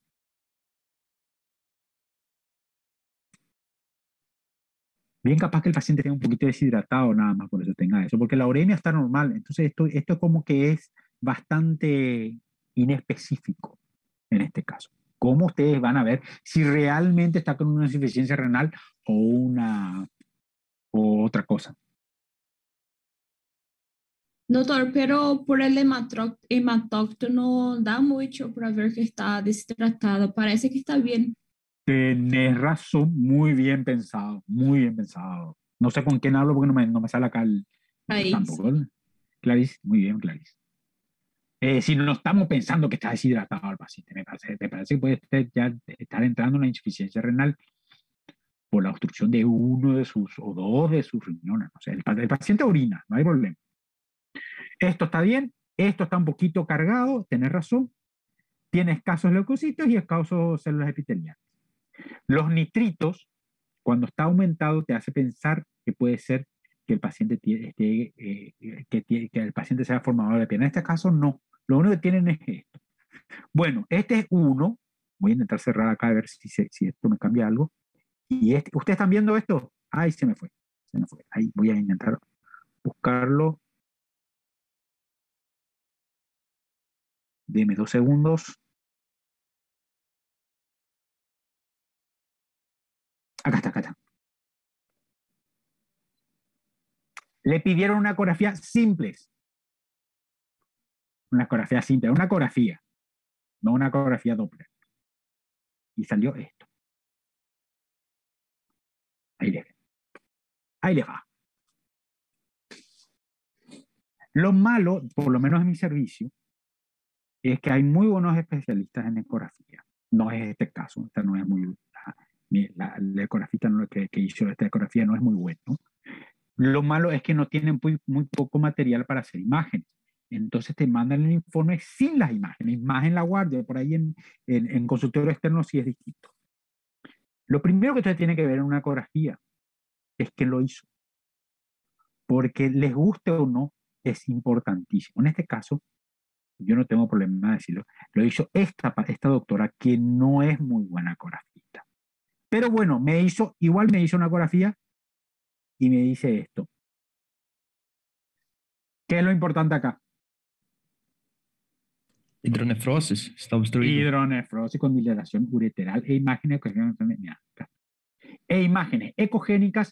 Bien capaz que el paciente esté un poquito deshidratado nada más, por eso tenga eso, porque la uremia está normal. Entonces, esto, esto como que es bastante inespecífico en este caso. ¿Cómo ustedes van a ver si realmente está con una insuficiencia renal o una o otra cosa? Doutor, pero por el hemató- hematóctono da mucho para ver que está deshidratado. Parece que está bien. Tenés razón, muy bien pensado, muy bien pensado. No sé con quién hablo porque no me, no me sale acá el... Clarice. Tampoco. Clarice, muy bien, Clarice. Eh, si no estamos pensando que está deshidratado el paciente, me parece, me parece que puede estar, ya estar entrando en una insuficiencia renal por la obstrucción de uno de sus o dos de sus riñones. O sea, el paciente orina, no hay problema. Esto está bien, esto está un poquito cargado, tenés razón. Tiene escasos leucocitos y escasos células epiteliales. Los nitritos, cuando está aumentado, te hace pensar que puede ser que el paciente esté, eh, que, el paciente sea formador de pierna. En este caso, no. Lo único que tienen es esto. Bueno, este es uno. Voy a intentar cerrar acá a ver si, si esto me cambia algo. Y este, ¿ustedes están viendo esto? Ay, se me fue. Se me fue. Ahí voy a intentar buscarlo. Deme dos segundos. Acá está, acá está. Le pidieron una ecografía simples. Una ecografía simple, una ecografía, no una ecografía Doppler. Y salió esto. Ahí le, ahí le va. Lo malo, por lo menos en mi servicio, es que hay muy buenos especialistas en ecografía. No es este caso, esta no es muy, la, la- ecografista no- que, que hizo esta ecografía no es muy bueno. Lo malo es que no tienen muy, muy poco material para hacer imágenes. Entonces te mandan el informe sin las imágenes, más en la guardia, por ahí en, en, en consultorio externo sí es distinto. Lo primero que ustedes tienen que ver en una ecografía es quién lo hizo. Porque les guste o no, es importantísimo. En este caso, yo no tengo problema de decirlo, lo hizo esta, esta doctora que no es muy buena ecografista. Pero bueno, me hizo, igual me hizo una ecografía y me dice esto. ¿Qué es lo importante acá? Hidronefrosis, está obstruido. Hidronefrosis con dilatación ureteral e imágenes ecogénicas, e imágenes ecogénicas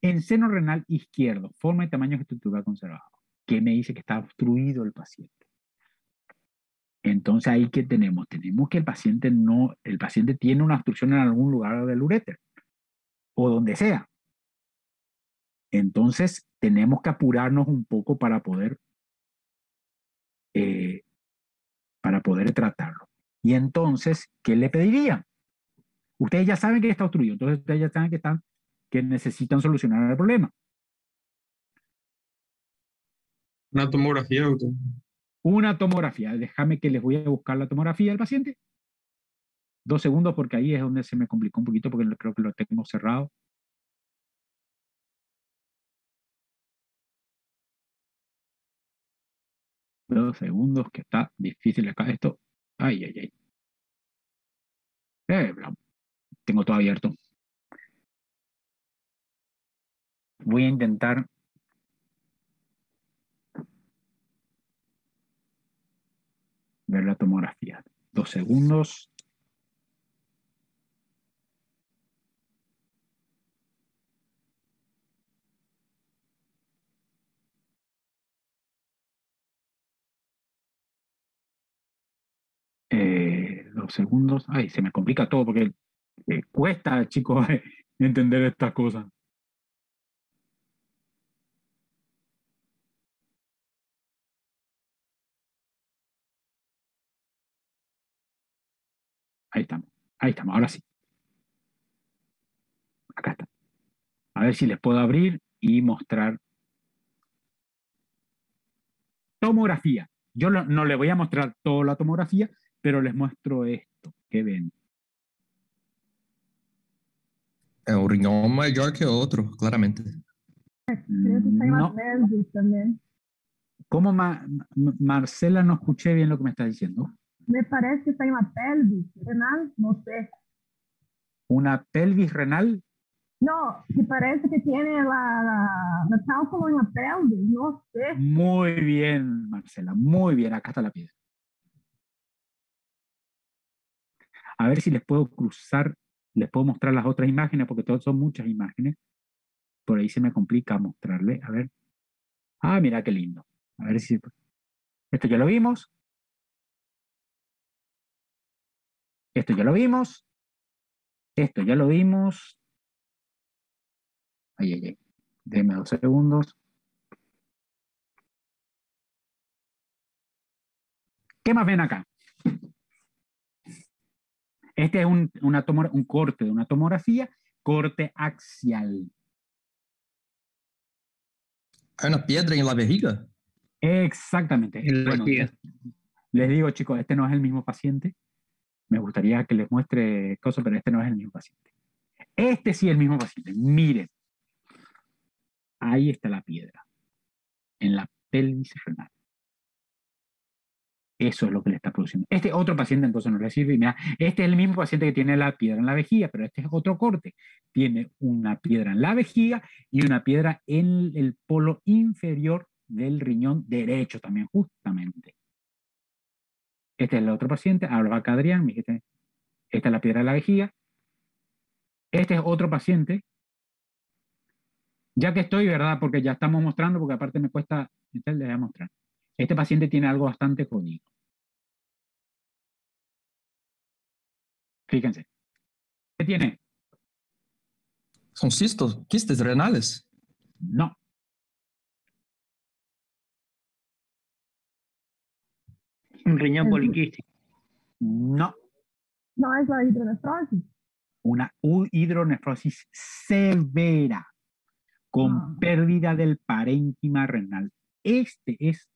en seno renal izquierdo, forma y tamaño estructural conservado, que me dice que está obstruido el paciente. Entonces ahí que tenemos, tenemos que el paciente no, el paciente tiene una obstrucción en algún lugar del uréter o donde sea. Entonces tenemos que apurarnos un poco para poder eh, para poder tratarlo. Y entonces, ¿qué le pedirían? Ustedes ya saben que está obstruido, entonces ustedes ya saben que, están, que necesitan solucionar el problema. Una tomografía, doctor. Una tomografía. Déjame que les voy a buscar la tomografía del paciente. Dos segundos porque ahí es donde se me complicó un poquito porque creo que lo tengo cerrado. Dos segundos que está difícil acá esto. Ay, ay, ay. Eh, tengo todo abierto. Voy a intentar ver la tomografía. Dos segundos. Eh, dos segundos. Ay, se me complica todo porque eh, cuesta, chicos, entender estas cosas. Ahí estamos. Ahí estamos. Ahora sí. Acá está. A ver si les puedo abrir y mostrar. Tomografía. Yo lo- no les voy a mostrar toda la tomografía, pero les muestro esto. ¿Qué ven? É um riñón maior que outro, claramente. Creo que está en No. también. ¿Cómo, Ma- Ma- Marcela? No escuché bien lo que me está diciendo. Me parece que está en la pelvis renal, no sé. Una pelvis renal. No, que parece que tiene la, la, la en la pelvis, no sé. Muy bien, Marcela, muy bien. Acá está la piedra. A ver si les puedo cruzar, les puedo mostrar las otras imágenes, porque todas son muchas imágenes. Por ahí se me complica mostrarle. A ver. Ah, mira qué lindo. A ver si... Esto ya lo vimos. Esto ya lo vimos. Esto ya lo vimos. Ay, ay, ay. Deme dos segundos. ¿Qué más ven acá? Este es un, una un corte de una tomografía, corte axial. ¿Hay una piedra en la vejiga? Exactamente. Bueno, les digo, chicos, este no es el mismo paciente. Me gustaría que les muestre cosas, pero este no es el mismo paciente. Este sí es el mismo paciente. Miren. Ahí está la piedra. En la pelvis renal. Eso es lo que le está produciendo. Este otro paciente entonces no le sirve. Este es el mismo paciente que tiene la piedra en la vejiga, pero este es otro corte. Tiene una piedra en la vejiga y una piedra en el polo inferior del riñón derecho también, justamente. Este es el otro paciente, ahora va acá Adrián, esta es la piedra de la vejiga. Este es otro paciente. Ya que estoy, ¿verdad? Porque ya estamos mostrando, porque aparte me cuesta, les voy a mostrar. Este paciente tiene algo bastante jodido. Fíjense. ¿Qué tiene? ¿Son cistos, quistes renales? No. Un riñón poliquístico. No. No es la hidronefrosis. Una hidronefrosis severa con Ah. pérdida del parénquima renal. Este es,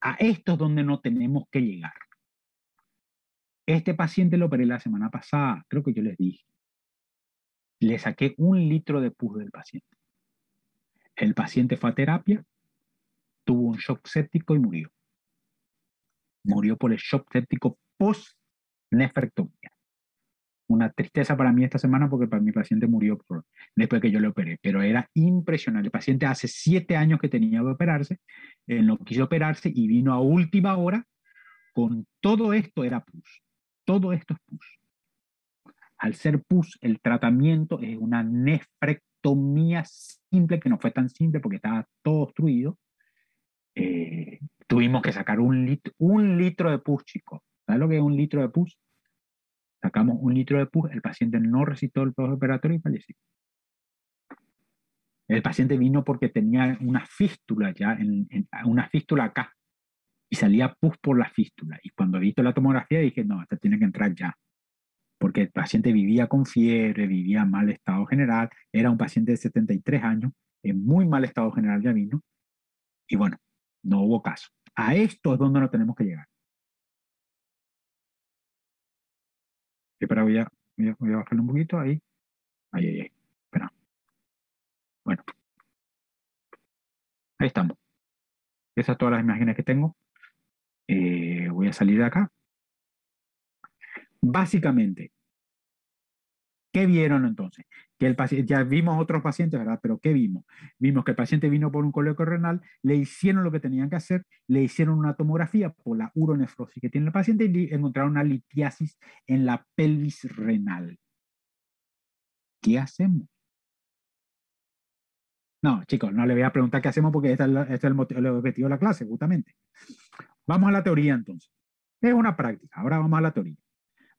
a esto es donde no tenemos que llegar. Este paciente lo operé la semana pasada, creo que yo les dije. Le saqué un litro de pus del paciente. El paciente fue a terapia, tuvo un shock séptico y murió. Murió por el shock séptico post-nefrectomía. Una tristeza para mí esta semana porque para mi paciente murió por- después que yo le operé, pero era impresionante. El paciente hace siete años que tenía que operarse, él no quiso operarse y vino a última hora con todo esto era pus. Todo esto es pus. Al ser pus, el tratamiento es una nefrectomía simple, que no fue tan simple porque estaba todo obstruido. Eh, tuvimos que sacar un, lit- un litro de pus, chicos. ¿Sabes lo que es un litro de pus? Sacamos un litro de pus, el paciente no resistió el postoperatorio y falleció. El paciente vino porque tenía una fístula ya, en, en- una fístula acá, y salía pus por la fístula. Y cuando he visto la tomografía dije, no, esta tiene que entrar ya. Porque el paciente vivía con fiebre, vivía en mal estado general, era un paciente de 73 años, en muy mal estado general ya vino, y bueno, no hubo caso. A esto es donde no tenemos que llegar. Espera, voy a, voy a, voy a bajarle un poquito ahí. Ahí, ahí, ahí. Espera. Bueno. Ahí estamos. Esas son todas las imágenes que tengo. Eh, voy a salir de acá. Básicamente, ¿qué vieron entonces? Que el paciente, ya vimos otros pacientes, ¿verdad? Pero ¿qué vimos? Vimos que el paciente vino por un coleco renal, le hicieron lo que tenían que hacer, le hicieron una tomografía por la uronefrosis que tiene el paciente y encontraron una litiasis en la pelvis renal. ¿Qué hacemos? No, chicos, no le voy a preguntar qué hacemos porque este es, el objetivo de la clase, justamente. Vamos a la teoría entonces. Es una práctica. Ahora vamos a la teoría.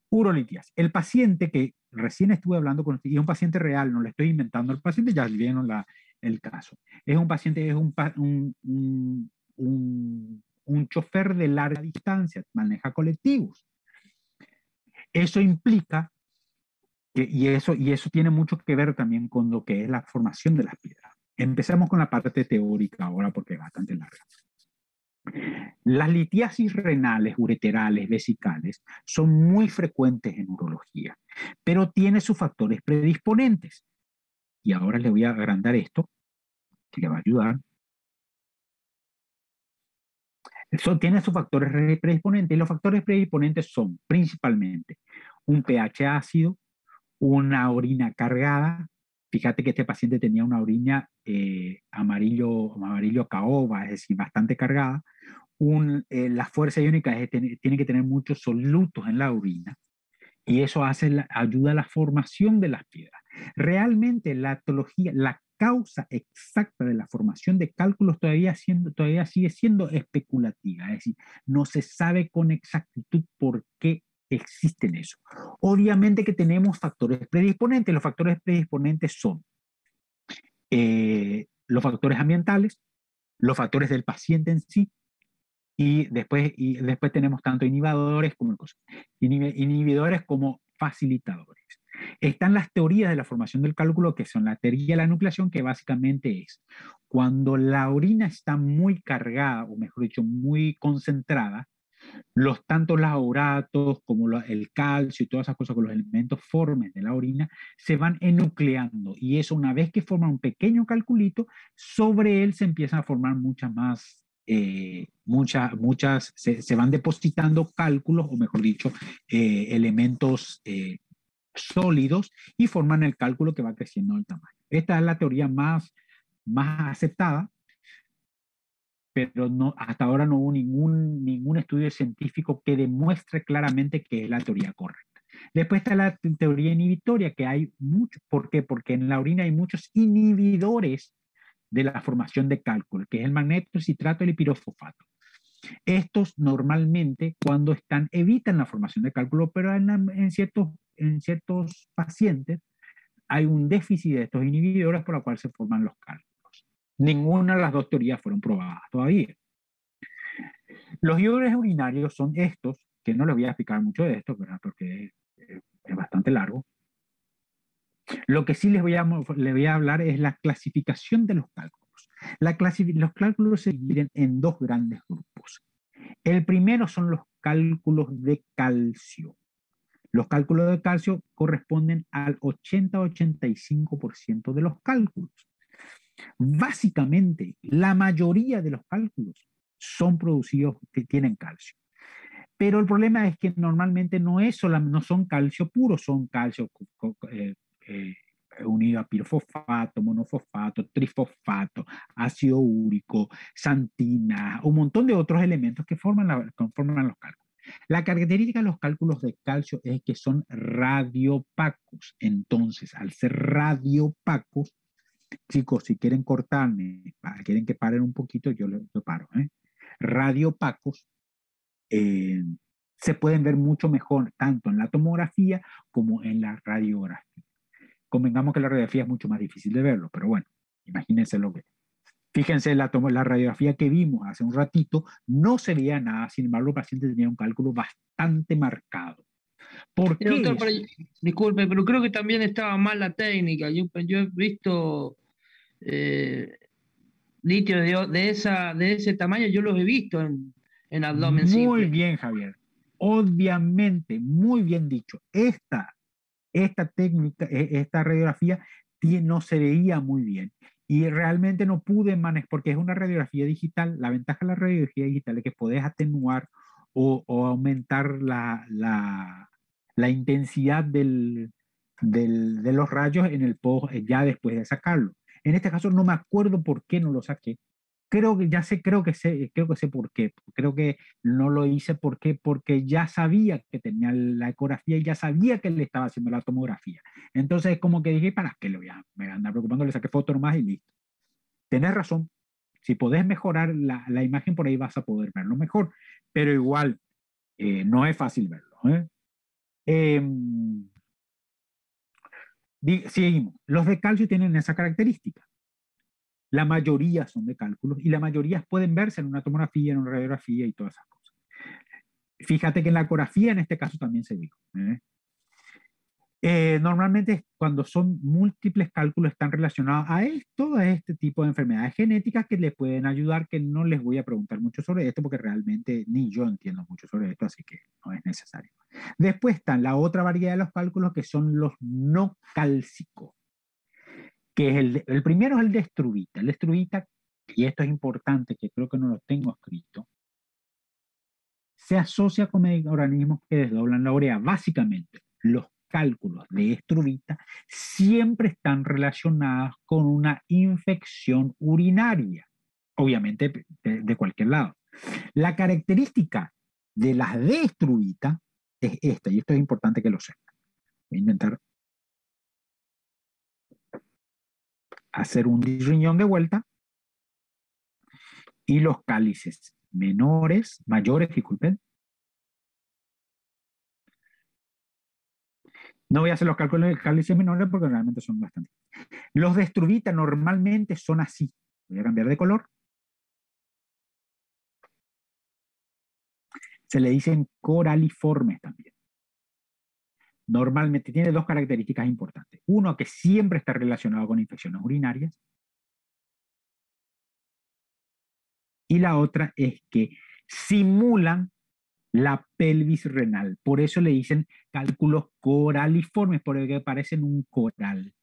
Urolitias. El paciente que recién estuve hablando con usted, y es un paciente real, no le estoy inventando el paciente, ya vieron el caso. Es un paciente, es un, un, un, un, chofer de larga distancia, maneja colectivos. Eso implica que, y, eso, y eso tiene mucho que ver también con lo que es la formación de las piedras. Empecemos con la parte teórica ahora porque es bastante larga. Las litiasis renales, ureterales, vesicales son muy frecuentes en urología, pero tiene sus factores predisponentes. Y ahora le voy a agrandar esto, que le va a ayudar. Eso tiene sus factores re- predisponentes y los factores predisponentes son principalmente un pH ácido, una orina cargada, fíjate que este paciente tenía una orina eh, amarillo, amarillo caoba, es decir, bastante cargada. Un, eh, la fuerza iónica es, tiene que tener muchos solutos en la orina y eso hace la, ayuda a la formación de las piedras. Realmente la etología, la causa exacta de la formación de cálculos todavía, siendo, todavía sigue siendo especulativa, es decir, no se sabe con exactitud por qué existen eso. Obviamente que tenemos factores predisponentes, los factores predisponentes son eh, los factores ambientales, los factores del paciente en sí, y después, y después tenemos tanto inhibidores como, inhibidores como facilitadores. Están las teorías de la formación del cálculo, que son la teoría de la nucleación, que básicamente es cuando la orina está muy cargada, o mejor dicho, muy concentrada, los tanto los auratos como el calcio y todas esas cosas con los elementos formes de la orina se van enucleando y eso una vez que forma un pequeño calculito sobre él se empiezan a formar muchas más eh, muchas, muchas se, van depositando cálculos, o mejor dicho, eh, elementos eh, sólidos y forman el cálculo que va creciendo el tamaño. Esta es la teoría más, más aceptada, pero no, hasta ahora no hubo ningún, ningún estudio científico que demuestre claramente que es la teoría correcta. Después está la teoría inhibitoria, que hay mucho. ¿Por qué? Porque en la orina hay muchos inhibidores de la formación de cálculo, que es el magneto, el citrato y el pirofosfato. Estos normalmente cuando están evitan la formación de cálculo, pero en, ciertos, en ciertos pacientes hay un déficit de estos inhibidores por la cual se forman los cálculos. Ninguna de las dos teorías fueron probadas todavía. Los inhibidores urinarios son estos, que no les voy a explicar mucho de esto, porque es, es bastante largo, lo que sí les voy a, les voy a hablar es la clasificación de los cálculos. La los cálculos se dividen en dos grandes grupos. El primero son los cálculos de calcio. Los cálculos de calcio corresponden al 80-85% de los cálculos. Básicamente, la mayoría de los cálculos son producidos que tienen calcio. Pero el problema es que normalmente no, es no son calcio puro, son calcio eh, eh, unido a pirofosfato, monofosfato, trifosfato, ácido úrico, santina, un montón de otros elementos que forman, conforman los cálculos. La característica de los cálculos de calcio es que son radiopacos. Entonces, al ser radiopacos, chicos, si quieren cortarme, quieren que paren un poquito, yo lo paro. ¿eh? Radiopacos eh, se pueden ver mucho mejor tanto en la tomografía como en la radiografía. Convengamos que la radiografía es mucho más difícil de verlo, pero bueno, imagínense lo que... Fíjense, la, la radiografía que vimos hace un ratito no se veía nada, sin embargo el paciente tenía un cálculo bastante marcado. ¿Por qué? disculpe, pero creo que también estaba mal la técnica. Yo, yo he visto eh, litio de, de, esa, de ese tamaño, yo los he visto en, en abdomen Muy bien, Javier. Obviamente, muy bien dicho. Esta esta técnica, e, esta radiografía no se veía muy bien. Y realmente no pude manejar, porque es una radiografía digital. La ventaja de la radiografía digital es que puedes atenuar o, aumentar la, la, intensidad del, del, de los rayos en el post ya después de sacarlo. En este caso no me acuerdo por qué no lo saqué, creo que ya sé, creo que sé, creo que sé por qué. Creo que no lo hice ¿por qué? porque ya sabía que tenía la ecografía y ya sabía que le estaba haciendo la tomografía. Entonces, como que dije, ¿para qué le voy a me andar preocupando? Le saqué foto nomás y listo. Tenés razón. Si podés mejorar la, la, imagen por ahí vas a poder verlo mejor, pero igual eh, no es fácil verlo. ¿eh? Em, seguimos. Los de calcio tienen esa característica. La mayoría son de cálculos y la mayoría pueden verse en una tomografía, en una radiografía y todas esas cosas. Fíjate que en la ecografía en este caso también se vio. ¿eh? Eh, normalmente cuando son múltiples cálculos están relacionados a todo este tipo de enfermedades genéticas que le pueden ayudar, que no les voy a preguntar mucho sobre esto porque realmente ni yo entiendo mucho sobre esto, así que no es necesario. Después están la otra variedad de los cálculos que son los no cálcicos que es el, el primero es el de estruvita. El estruvita, y esto es importante, que creo que no lo tengo escrito, se asocia con organismos que desdoblan la urea. Básicamente, los cálculos de estruvita siempre están relacionados con una infección urinaria, obviamente de, de cualquier lado. La característica de las de estruvita es esta, y esto es importante que lo sepan. Voy a intentar hacer un riñón de vuelta y los cálices menores, mayores, disculpen. No voy a hacer los cálculos de cálices menores porque realmente son bastante. Los de estruvita normalmente son así. Voy a cambiar de color. Se le dicen coraliformes también. Normalmente tiene dos características importantes. Uno, que siempre está relacionado con infecciones urinarias. Y la otra es que simulan la pelvis renal. Por eso le dicen cálculos coraliformes, porque parecen un coral.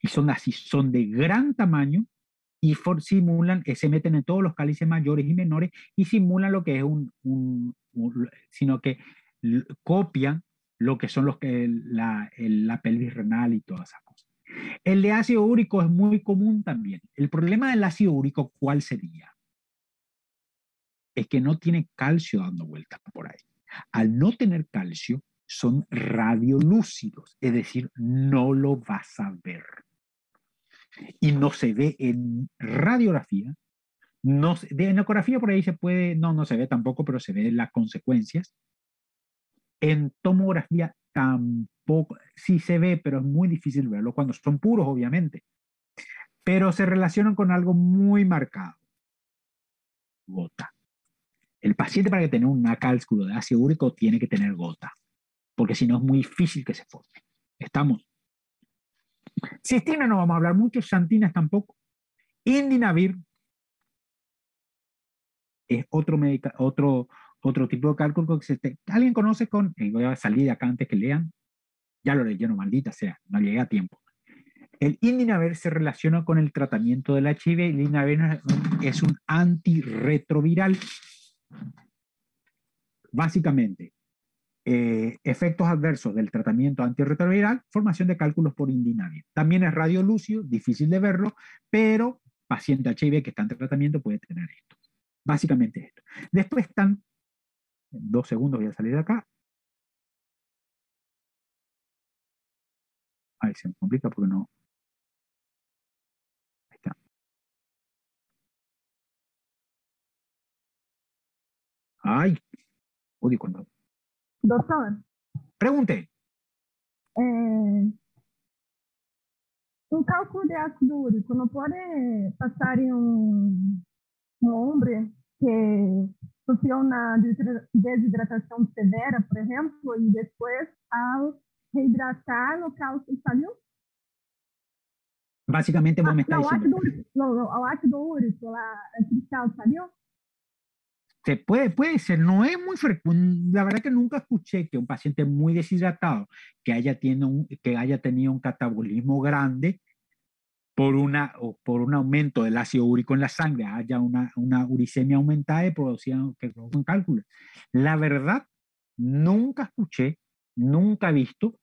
Y son así, son de gran tamaño y simulan, eh, se meten en todos los cálices mayores y menores y simulan lo que es un, sino que copian lo que son los que la, la pelvis renal y todas esas cosas. El de ácido úrico es muy común también. El problema del ácido úrico, ¿cuál sería? Es que no tiene calcio dando vueltas por ahí. Al no tener calcio, son radiolúcidos, es decir, no lo vas a ver. Y no se ve en radiografía, no, en ecografía por ahí se puede, no, no se ve tampoco, pero se ven las consecuencias. En tomografía tampoco, sí se ve, pero es muy difícil verlo cuando son puros, obviamente. Pero se relacionan con algo muy marcado. Gota. El paciente para que tenga un cálculo de ácido úrico tiene que tener gota, porque si no es muy difícil que se forme. ¿Estamos? Cistina no vamos a hablar mucho, Santinas tampoco. Indinavir es otro, otro, otro tipo de cálculo que se alguien conoce con, voy a salir de acá antes que lean, ya lo leyeron, maldita sea, no llegué a tiempo. El Indinaver se relaciona con el tratamiento del HIV. El Indinaver es un antirretroviral. Básicamente, eh, efectos adversos del tratamiento antirretroviral, formación de cálculos por Indinavir. También es radiolúcido, difícil de verlo, pero paciente HIV que está en tratamiento puede tener esto. Básicamente esto. Después están dos segundos voy a salir de acá. Ahí se me complica porque no. Ay, odio cuando. Doctor. Pregunte. Eh, um cálculo de ácido úrico não pode passar em um, um homem que sofreu una desidratación severa, por ejemplo, y después al rehidratar no cálcio salió? Básicamente vos me estás diciendo... No, no, al ácido úrico, la, el cristal salió. Se puede, puede ser, no es muy frecuente. La verdad que nunca escuché que un paciente muy deshidratado, que haya, tiene un, que haya tenido un catabolismo grande, por, una, o por un aumento del ácido úrico en la sangre, haya una, una uricemia aumentada y producida que un cálculo. La verdad, nunca escuché, nunca he visto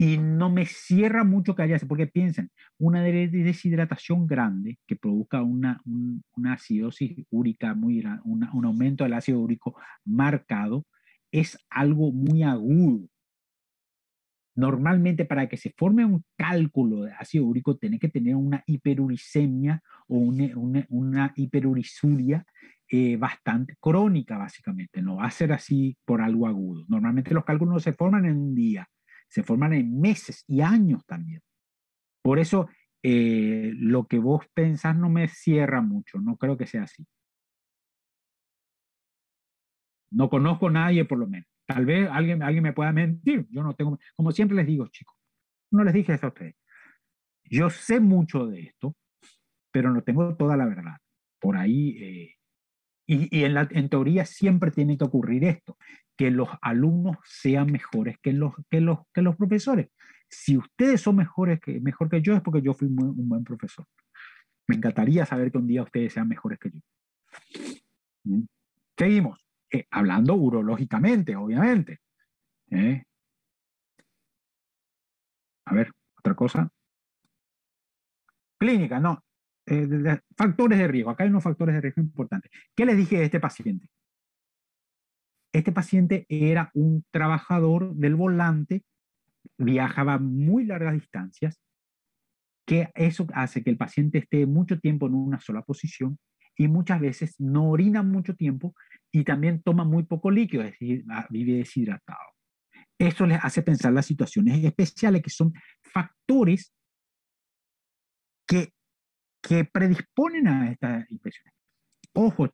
y no me cierra mucho que haya, porque piensen, una deshidratación grande que produzca una, una acidosis úrica muy un aumento del ácido úrico marcado, es algo muy agudo Normalmente para que se forme un cálculo de ácido úrico tiene que tener una hiperuricemia o una, una, hiperurisuria eh, bastante crónica, básicamente. No va a ser así por algo agudo. Normalmente los cálculos no se forman en un día, se forman en meses y años también. Por eso eh, lo que vos pensás no me cierra mucho, no creo que sea así. No conozco a nadie por lo menos. Tal vez alguien, alguien me pueda mentir. Yo no tengo, como siempre les digo, chicos, no les dije eso a ustedes. Yo sé mucho de esto, pero no tengo toda la verdad. Por ahí, eh, y, y en, la, en, teoría siempre tiene que ocurrir esto, que los alumnos sean mejores que los, que los, que los profesores. Si ustedes son mejores que, mejor que yo, es porque yo fui un buen profesor. Me encantaría saber que un día ustedes sean mejores que yo. ¿Mm? Seguimos. Eh, hablando urológicamente, obviamente. ¿eh? A ver, otra cosa. Clínica, no. Eh, factores de riesgo. Acá hay unos factores de riesgo importantes. ¿Qué les dije de este paciente? Este paciente era un trabajador del volante, viajaba muy largas distancias, que eso hace que el paciente esté mucho tiempo en una sola posición y muchas veces no orina mucho tiempo y también toma muy poco líquido, es decir, ah, vive deshidratado. Eso les hace pensar las situaciones especiales, que son factores que, que predisponen a estas infecciones. Ojo,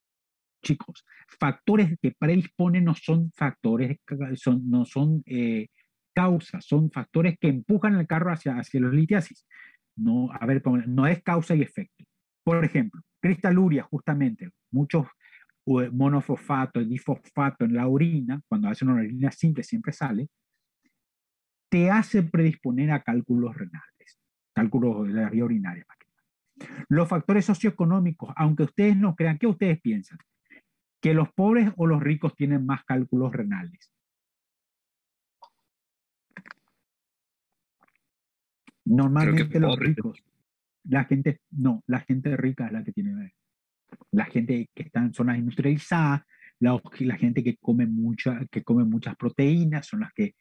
chicos, factores que predisponen no son factores, son, no son eh, causas, son factores que empujan el carro hacia, hacia los litiasis. No, a ver, no es causa y efecto. Por ejemplo, cristaluria, justamente, muchos monofosfato difosfato en la orina, cuando hace una orina simple siempre sale, te hace predisponer a cálculos renales, cálculos de la vía urinaria. Los factores socioeconómicos, aunque ustedes no crean, ¿qué ustedes piensan? ¿Que los pobres o los ricos tienen más cálculos renales? Normalmente los ricos. La gente, no, la gente rica es la que tiene la gente que está en zonas industrializadas, la, la gente que come, mucha, que come muchas proteínas, son las que,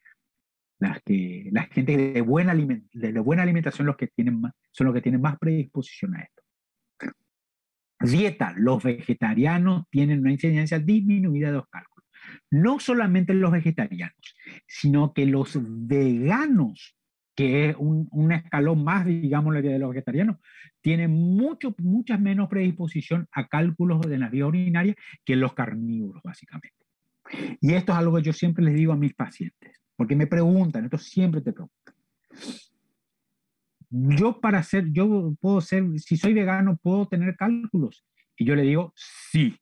las que, la gente de buena, de buena alimentación los que tienen más, son los que tienen más predisposición a esto. Dieta, los vegetarianos tienen una incidencia disminuida de los cálculos. No solamente los vegetarianos, sino que los veganos que es un, escalón más, digamos, de los vegetarianos, tiene mucho, menos predisposición a cálculos de la vía urinaria que los carnívoros, básicamente. Y esto es algo que yo siempre les digo a mis pacientes, porque me preguntan, esto siempre te preguntan. Yo para ser, yo puedo ser, si soy vegano, ¿puedo tener cálculos? Y yo le digo, sí.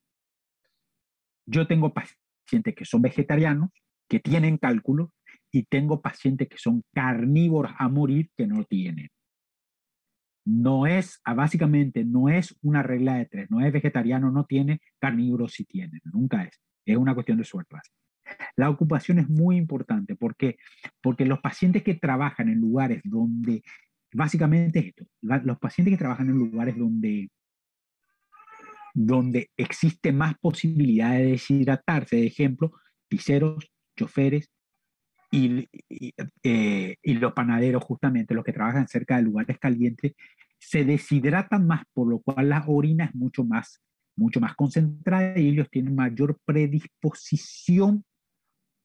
Yo tengo pacientes que son vegetarianos, que tienen cálculos, y tengo pacientes que son carnívoros a morir que no tienen. No es, ah, básicamente, no es una regla de tres, no es vegetariano, no tiene, carnívoro sí tiene, nunca es. Es una cuestión de suerte. La ocupación es muy importante porque, porque los pacientes que trabajan en lugares donde, básicamente esto, los pacientes que trabajan en lugares donde, donde existe más posibilidad de deshidratarse, de ejemplo, piseros, choferes, eh, y, los panaderos, justamente los que trabajan cerca de lugares calientes, se deshidratan más, por lo cual la orina es mucho más, mucho más concentrada y ellos tienen mayor predisposición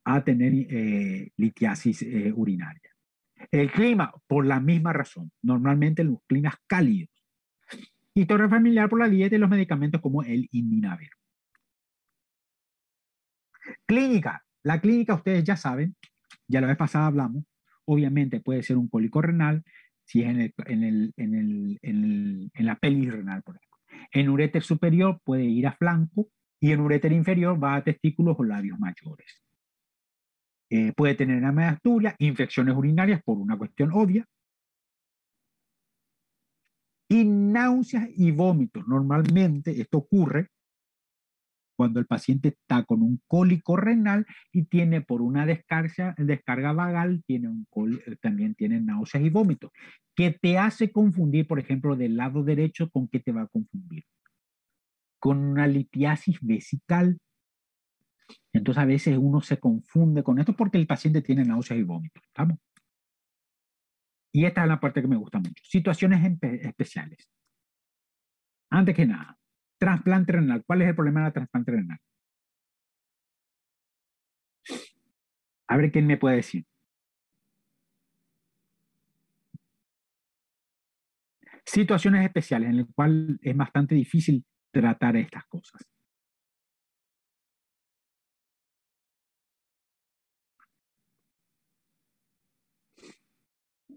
a tener eh, litiasis eh, urinaria. El clima, por la misma razón, normalmente los climas cálidos. Historia familiar por la dieta y los medicamentos como el indinavir. Clínica. La clínica, ustedes ya saben, ya la vez pasada hablamos, obviamente puede ser un cólico renal, si es en, el, en, el, en, el, en, la pelvis renal, por ejemplo. En uréter superior puede ir a flanco y en uréter inferior va a testículos o labios mayores. Eh, puede tener amegasturia, infecciones urinarias por una cuestión obvia, y náuseas y vómitos. Normalmente esto ocurre cuando el paciente está con un cólico renal y tiene por una descarga, descarga vagal, tiene eh, también tiene náuseas y vómitos, que te hace confundir, por ejemplo, del lado derecho, ¿con qué te va a confundir? Con una litiasis vesical. Entonces a veces uno se confunde con esto porque el paciente tiene náuseas y vómitos. ¿Estamos? Y esta es la parte que me gusta mucho. Situaciones especiales. Antes que nada, Trasplante renal. ¿Cuál es el problema de la trasplante renal? A ver quién me puede decir. Situaciones especiales en las cuales es bastante difícil tratar estas cosas.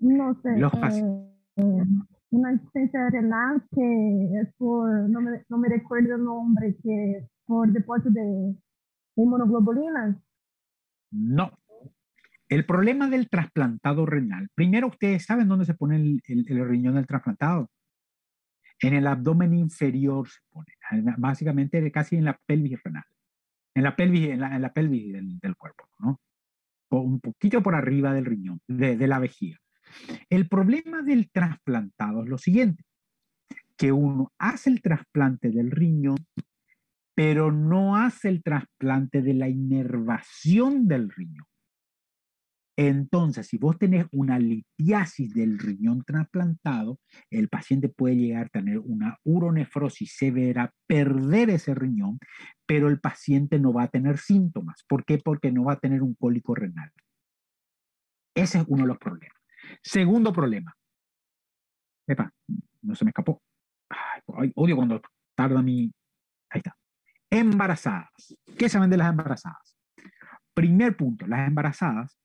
No sé. Los eh, una insuficiencia renal que es por, no me, no me recuerdo el nombre, que es por depósito de inmunoglobulinas. No. El problema del trasplantado renal, primero ustedes saben dónde se pone el, el, riñón del trasplantado. En el abdomen inferior se pone, básicamente casi en la pelvis renal, en la pelvis, en la, en la pelvis del, del, cuerpo, ¿no? un poquito por arriba del riñón, de, de la vejiga. El problema del trasplantado es lo siguiente, que uno hace el trasplante del riñón, pero no hace el trasplante de la inervación del riñón. Entonces, si vos tenés una litiasis del riñón trasplantado, el paciente puede llegar a tener una uronefrosis severa, perder ese riñón, pero el paciente no va a tener síntomas. ¿Por qué? Porque no va a tener un cólico renal. Ese es uno de los problemas. Segundo problema. Epa, no se me escapó. Odio cuando tarda mi... Ahí está. Embarazadas. ¿Qué saben de las embarazadas? Primer punto, las embarazadas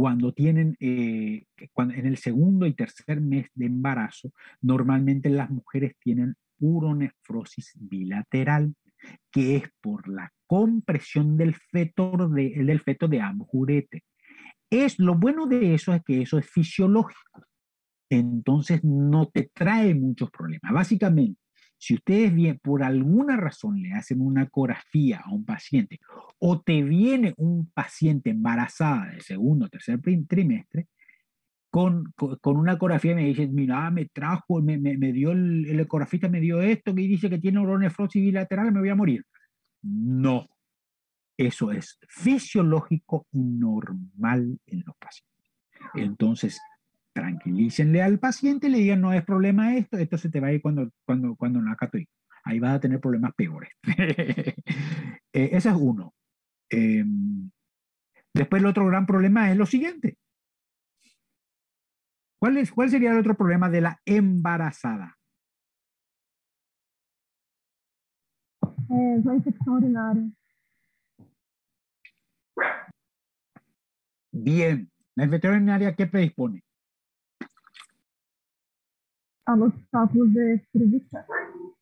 cuando tienen, eh, cuando, en el segundo y tercer mes de embarazo, normalmente las mujeres tienen uronefrosis bilateral, que es por la compresión del feto de, del feto de ambos. Es, lo bueno de eso es que eso es fisiológico, entonces no te trae muchos problemas. Básicamente, si ustedes bien, por alguna razón le hacen una ecografía a un paciente o te viene un paciente embarazada de segundo o tercer trimestre, con, con, una ecografía me dicen, mira, me trajo, me, me, dio el, ecografista, me dio esto, que dice que tiene uronefrosis bilateral, me voy a morir. No, eso es fisiológico y normal en los pacientes. Entonces, tranquilícenle al paciente, le digan, no es problema esto, esto se te va a ir cuando, cuando, cuando no acá Ahí vas a tener problemas peores. eh, ese es uno. Eh, después el otro gran problema es lo siguiente. ¿Cuál, es, ¿Cuál sería el otro problema de la embarazada? Eh. Bien. ¿La infección urinaria qué predispone? a los casos de.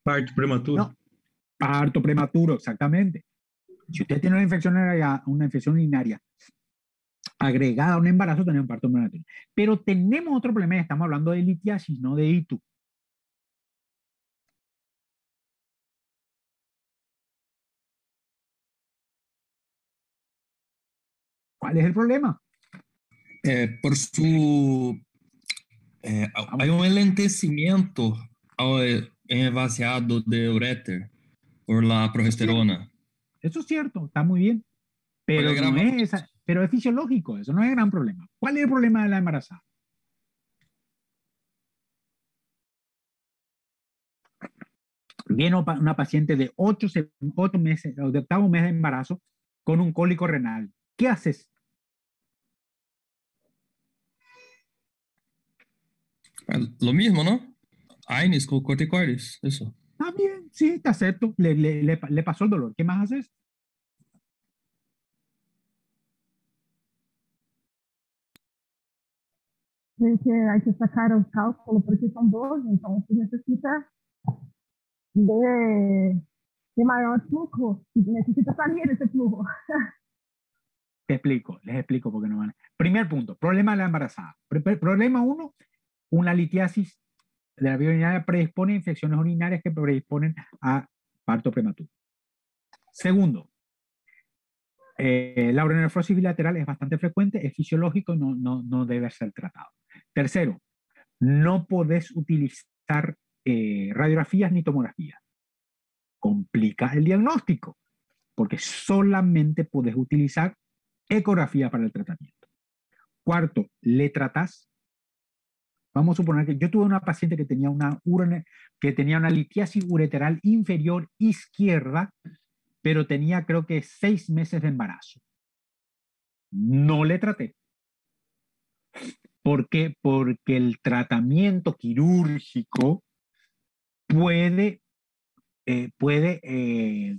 Parto prematuro. No, parto prematuro, exactamente. Si usted tiene una infección urinaria, una infección urinaria agregada a un embarazo, tiene un parto prematuro. Pero tenemos otro problema, estamos hablando de litiasis, no de ITU. ¿Cuál es el problema? Eh, por su é, há um enlentecimento ao envaciado de uréter por la progesterona. Eso es cierto, está muy bien. Pero, no es, pero es fisiológico, eso no es gran problema. ¿Cuál es el problema de la embarazada? Viene una paciente de 8, meses, de octavo mes de embarazo con un cólico renal. ¿Qué haces? Lo mismo, ¿no? Aines con corticoides, eso. Ah, bien, sí, te acepto. Le, le, le, le pasó el dolor. ¿Qué más haces? Porque hay que sacar el cálculo porque son 12, entonces necesita de, de mayor flujo, necesita salir ese flujo. Te explico, les explico por qué no van. Primer punto, problema de la embarazada. Problema uno, una litiasis de la vía urinaria predispone a infecciones urinarias que predisponen a parto prematuro. Segundo, eh, la urinefrosis bilateral es bastante frecuente, es fisiológico y no, no, no debe ser tratado. Tercero, no podés utilizar eh, radiografías ni tomografías. Complica el diagnóstico, porque solamente podés utilizar ecografía para el tratamiento. Cuarto, le tratás Vamos a suponer que yo tuve una paciente que tenía una, que tenía una litiasis ureteral inferior izquierda, pero tenía creo que seis meses de embarazo. No le traté. ¿Por qué? Porque el tratamiento quirúrgico puede, eh, puede eh,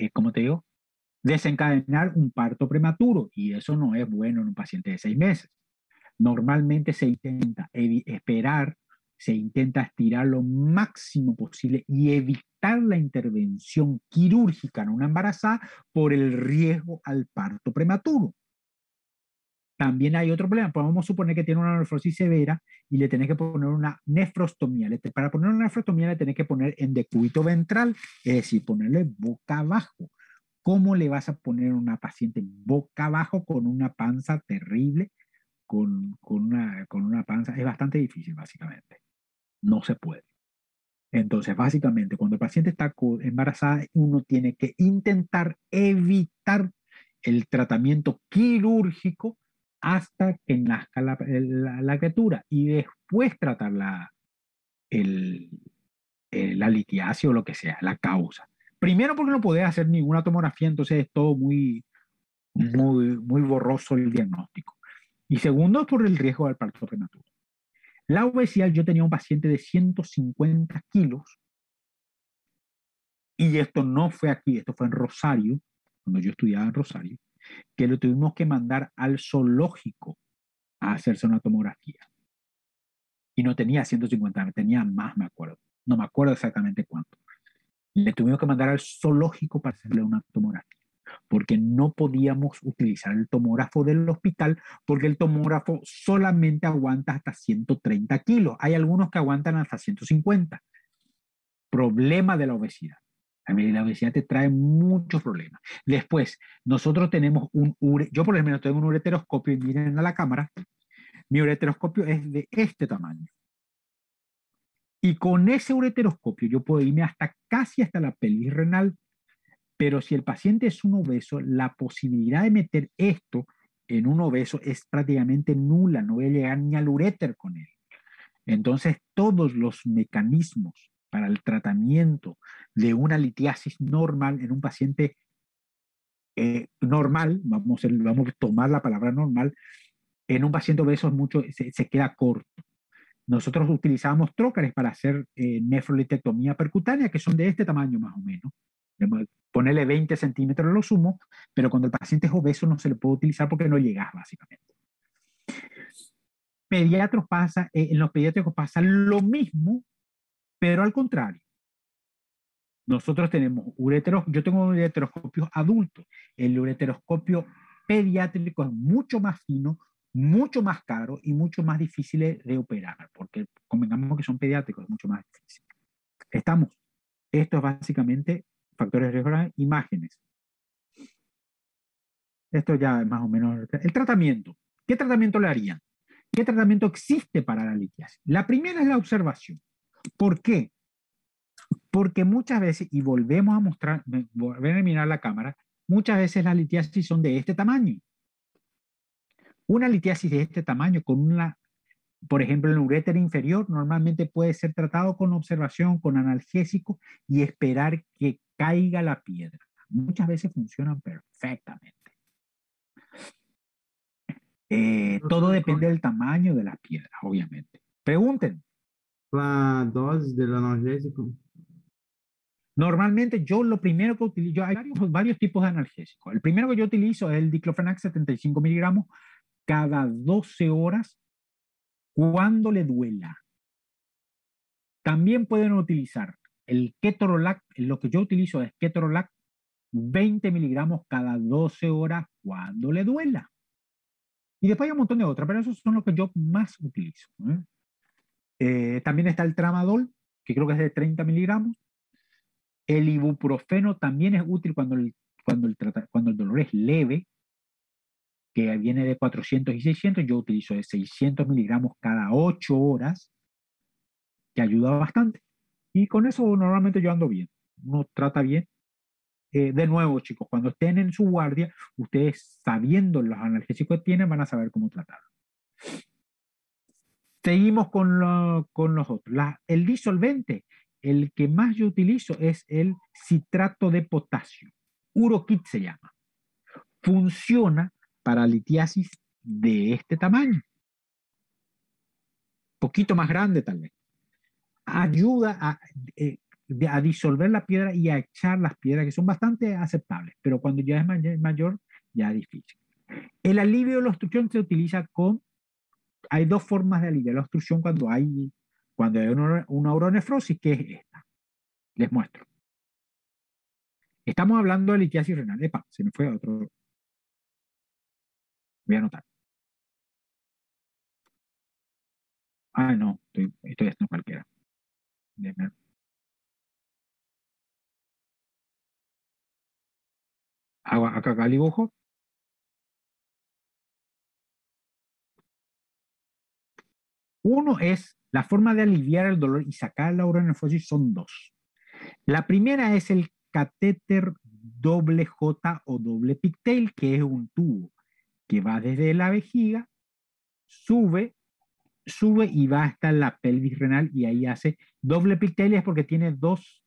eh, ¿cómo te digo? Desencadenar un parto prematuro y eso no es bueno en un paciente de seis meses. Normalmente se intenta esperar, se intenta estirar lo máximo posible y evitar la intervención quirúrgica en una embarazada por el riesgo al parto prematuro. También hay otro problema, podemos suponer que tiene una nefrosis severa y le tenés que poner una nefrostomía. Para poner una nefrostomía le tenés que poner en decúbito ventral, es decir, ponerle boca abajo. ¿Cómo le vas a poner a una paciente boca abajo con una panza terrible? Con, con, una, con una panza es bastante difícil, básicamente. No se puede. Entonces, básicamente, cuando el paciente está embarazada, uno tiene que intentar evitar el tratamiento quirúrgico hasta que nazca la, la, criatura y después tratar la, el, la litiasis o lo que sea, la causa. Primero porque no puede hacer ninguna tomografía, entonces es todo muy, muy, muy borroso el diagnóstico. Y segundo, por el riesgo del parto prematuro. La obesidad, yo tenía un paciente de 150 kilos, y esto no fue aquí, esto fue en Rosario, cuando yo estudiaba en Rosario, que lo tuvimos que mandar al zoológico a hacerse una tomografía. Y no tenía 150, tenía más, me acuerdo. No me acuerdo exactamente cuánto. Le tuvimos que mandar al zoológico para hacerle una tomografía porque no podíamos utilizar el tomógrafo del hospital porque el tomógrafo solamente aguanta hasta 130 kilos. Hay algunos que aguantan hasta 150. Problema de la obesidad. La obesidad te trae muchos problemas. Después, nosotros tenemos un, yo por ejemplo tengo un ureteroscopio y miren a la cámara, mi ureteroscopio es de este tamaño. Y con ese ureteroscopio yo puedo irme hasta casi hasta la pelvis renal pero si el paciente es un obeso, la posibilidad de meter esto en un obeso es prácticamente nula, no voy a llegar ni al uréter con él. Entonces, todos los mecanismos para el tratamiento de una litiasis normal en un paciente eh, normal, vamos vamos a tomar la palabra normal, en un paciente obeso es mucho, se, queda corto. Nosotros utilizamos trócares para hacer eh, nefrolitectomía percutánea, que son de este tamaño más o menos ponerle 20 centímetros lo sumo, pero cuando el paciente es obeso no se le puede utilizar porque no llegas básicamente. Pediatros pasa, eh, en los pediátricos pasa lo mismo, pero al contrario. Nosotros tenemos ureteros, yo tengo un ureteroscopio adulto. El ureteroscopio pediátrico es mucho más fino, mucho más caro y mucho más difícil de operar, porque convengamos que son pediátricos, es mucho más difícil. Estamos. Esto es básicamente factores de riesgo, imágenes. Esto ya es más o menos el tratamiento. ¿Qué tratamiento le harían? ¿Qué tratamiento existe para la litiasis? La primera es la observación. ¿Por qué? Porque muchas veces, y volvemos a mostrar, volver a mirar la cámara, muchas veces las litiasis son de este tamaño. Una litiasis de este tamaño con una, por ejemplo, el uréter inferior normalmente puede ser tratado con observación, con analgésico y esperar que caiga la piedra. Muchas veces funcionan perfectamente. Eh, todo depende del tamaño de las piedras, obviamente. Pregunten. La dosis del analgésico. Normalmente yo lo primero que utilizo, hay varios, tipos de analgésicos. El primero que yo utilizo es el diclofenac 75 miligramos cada 12 horas cuando le duela. También pueden utilizar el ketorolac, lo que yo utilizo es ketorolac 20 miligramos cada 12 horas cuando le duela. Y después hay un montón de otras, pero esos son los que yo más utilizo. ¿eh? Eh, también está el tramadol, que creo que es de 30 miligramos. El ibuprofeno también es útil cuando el, cuando el, cuando el dolor es leve, que viene de 400 y 600. Yo utilizo de 600 miligramos cada 8 horas, que ayuda bastante. Y con eso normalmente yo ando bien, uno trata bien. Eh, de nuevo, chicos, cuando estén en su guardia, ustedes sabiendo los analgésicos que tienen, van a saber cómo tratarlo. Seguimos con, con los otros. el disolvente, el que más yo utilizo es el citrato de potasio. Urokit se llama. Funciona para litiasis de este tamaño. Poquito más grande tal vez ayuda a, eh, a, disolver la piedra y a echar las piedras, que son bastante aceptables, pero cuando ya es mayor, ya es difícil. El alivio de la obstrucción se utiliza con, hay dos formas de aliviar la obstrucción cuando hay, cuando hay una, una uronefrosis, que es esta. Les muestro. Estamos hablando de litiasis renal. Epa, se me fue otro. Voy a anotar. Ah, no, estoy, estoy haciendo cualquiera. Hago acá el dibujo. Uno es la forma de aliviar el dolor y sacar la urenefosis son dos. La primera es el catéter doble J o doble pigtail, que es un tubo que va desde la vejiga, sube, sube y va hasta la pelvis renal y ahí hace doble es porque tiene dos,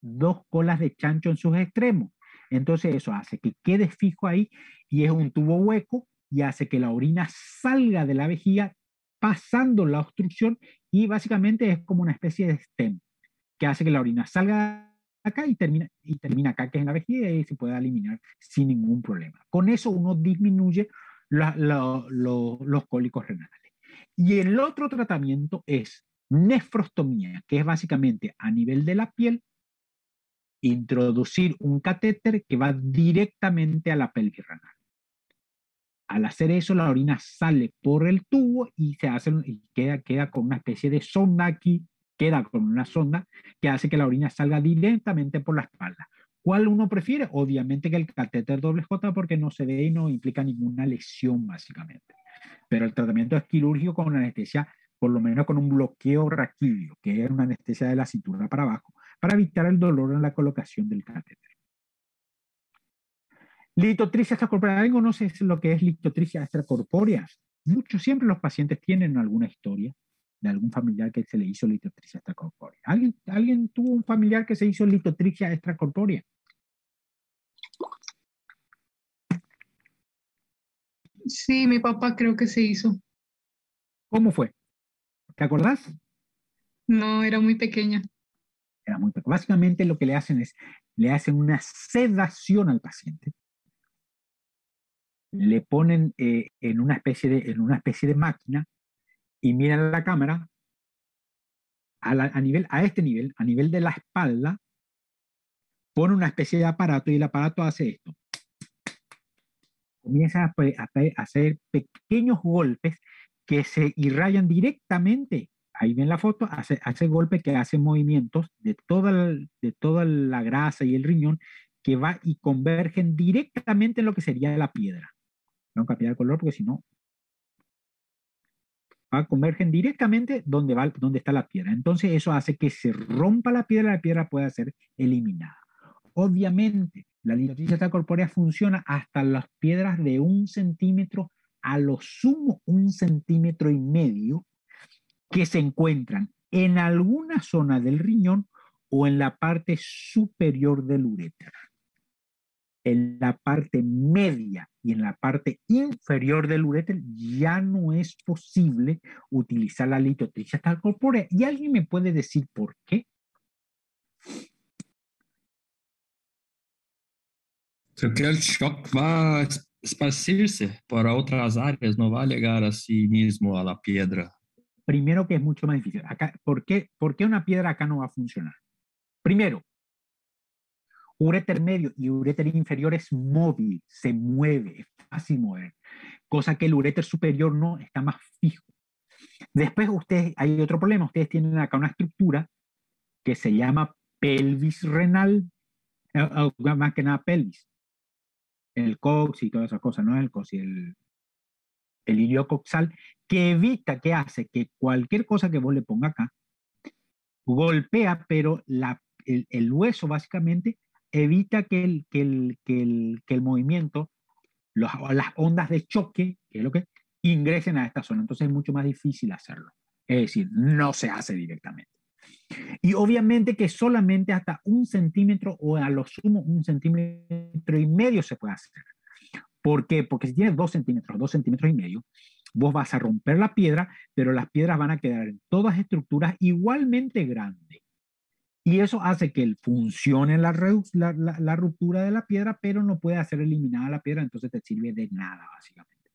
dos colas de chancho en sus extremos. Entonces eso hace que quede fijo ahí y es un tubo hueco y hace que la orina salga de la vejiga pasando la obstrucción y básicamente es como una especie de stem que hace que la orina salga acá y termina, y termina acá, que es en la vejiga, y se puede eliminar sin ningún problema. Con eso uno disminuye los cólicos renales. Y el otro tratamiento es nefrostomía, que es básicamente a nivel de la piel, introducir un catéter que va directamente a la pelvis renal. Al hacer eso, la orina sale por el tubo y se hace queda, queda con una especie de sonda aquí, queda con una sonda que hace que la orina salga directamente por la espalda. ¿Cuál uno prefiere? Obviamente que el catéter doble J porque no se ve y no implica ninguna lesión básicamente. Pero el tratamiento es quirúrgico con anestesia, por lo menos con un bloqueo raquídeo, que es una anestesia de la cintura para abajo, para evitar el dolor en la colocación del catéter. Litotricia extracorpórea. ¿Alguien conoce lo que es litotricia extracorpórea? Muchos, siempre los pacientes tienen alguna historia de algún familiar que se le hizo litotricia extracorpórea. ¿Alguien, ¿Alguien tuvo un familiar que se hizo litotricia extracorpórea? Sí, mi papá creo que se hizo. ¿Cómo fue? ¿Te acordás? No, era muy pequeña. Era muy pequeña. Básicamente lo que le hacen es, le hacen una sedación al paciente. Le ponen eh, en, una especie de, en una especie de máquina y miran la cámara a, este nivel, a nivel de la espalda, pone una especie de aparato y el aparato hace esto. Comienza a, hacer pequeños golpes que se irrayan directamente. Ahí ven la foto, hace, hace golpes que hacen movimientos de toda, de toda la grasa y el riñón que va y convergen directamente en lo que sería la piedra. No cambiar de color porque si no convergen directamente donde, va, está la piedra. Entonces eso hace que se rompa la piedra la piedra pueda ser eliminada. Obviamente, la litotricia corpórea funciona hasta las piedras de un centímetro, a lo sumo un centímetro y medio, que se encuentran en alguna zona del riñón o en la parte superior del uréter en la parte media y en la parte inferior del uréter ya no es posible utilizar la litotricia corpórea. ¿Y alguien me puede decir por qué? Porque el shock va a esparcirse para otras áreas, no va a llegar así mismo a la piedra. Primero que es mucho más difícil. Acá, ¿por, qué, ¿Por qué una piedra acá no va a funcionar? Primero, uréter medio y uréter inferior es móvil, se mueve, es fácil mover, cosa que el uréter superior no, está más fijo. Después ustedes, hay otro problema, ustedes tienen acá una estructura que se llama pelvis renal, eh, más que nada pelvis, el cox y todas esas cosas, ¿no? El cox y el, el iliocoxal, que evita, que hace que cualquier cosa que vos le ponga acá, golpea, pero el, el, hueso básicamente evita que el, que el, que el, que el movimiento, las ondas de choque, que es lo que ingresen a esta zona. Entonces es mucho más difícil hacerlo. Es decir, no se hace directamente. Y obviamente que solamente hasta un centímetro o a lo sumo un centímetro y medio se puede hacer. ¿Por qué? Porque si tienes dos centímetros, dos centímetros y medio, vos vas a romper la piedra, pero las piedras van a quedar en todas estructuras igualmente grandes. Y eso hace que funcione la, ruptura de la piedra, pero no puede hacer eliminada la piedra, entonces te sirve de nada, básicamente.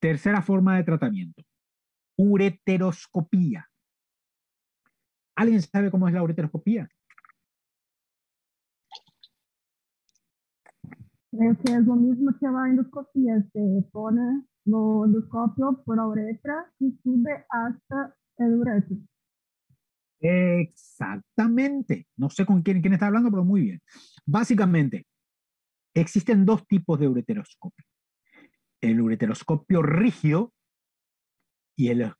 Tercera forma de tratamiento, ureteroscopía. ¿Alguien sabe cómo es la ureteroscopía? Es lo mismo que la endoscopía. Se pone lo endoscopio por la uretra y sube hasta el ureter. Exactamente. No sé con quién, está hablando, pero muy bien. Básicamente, existen dos tipos de ureteroscopio. El ureteroscopio rígido y el,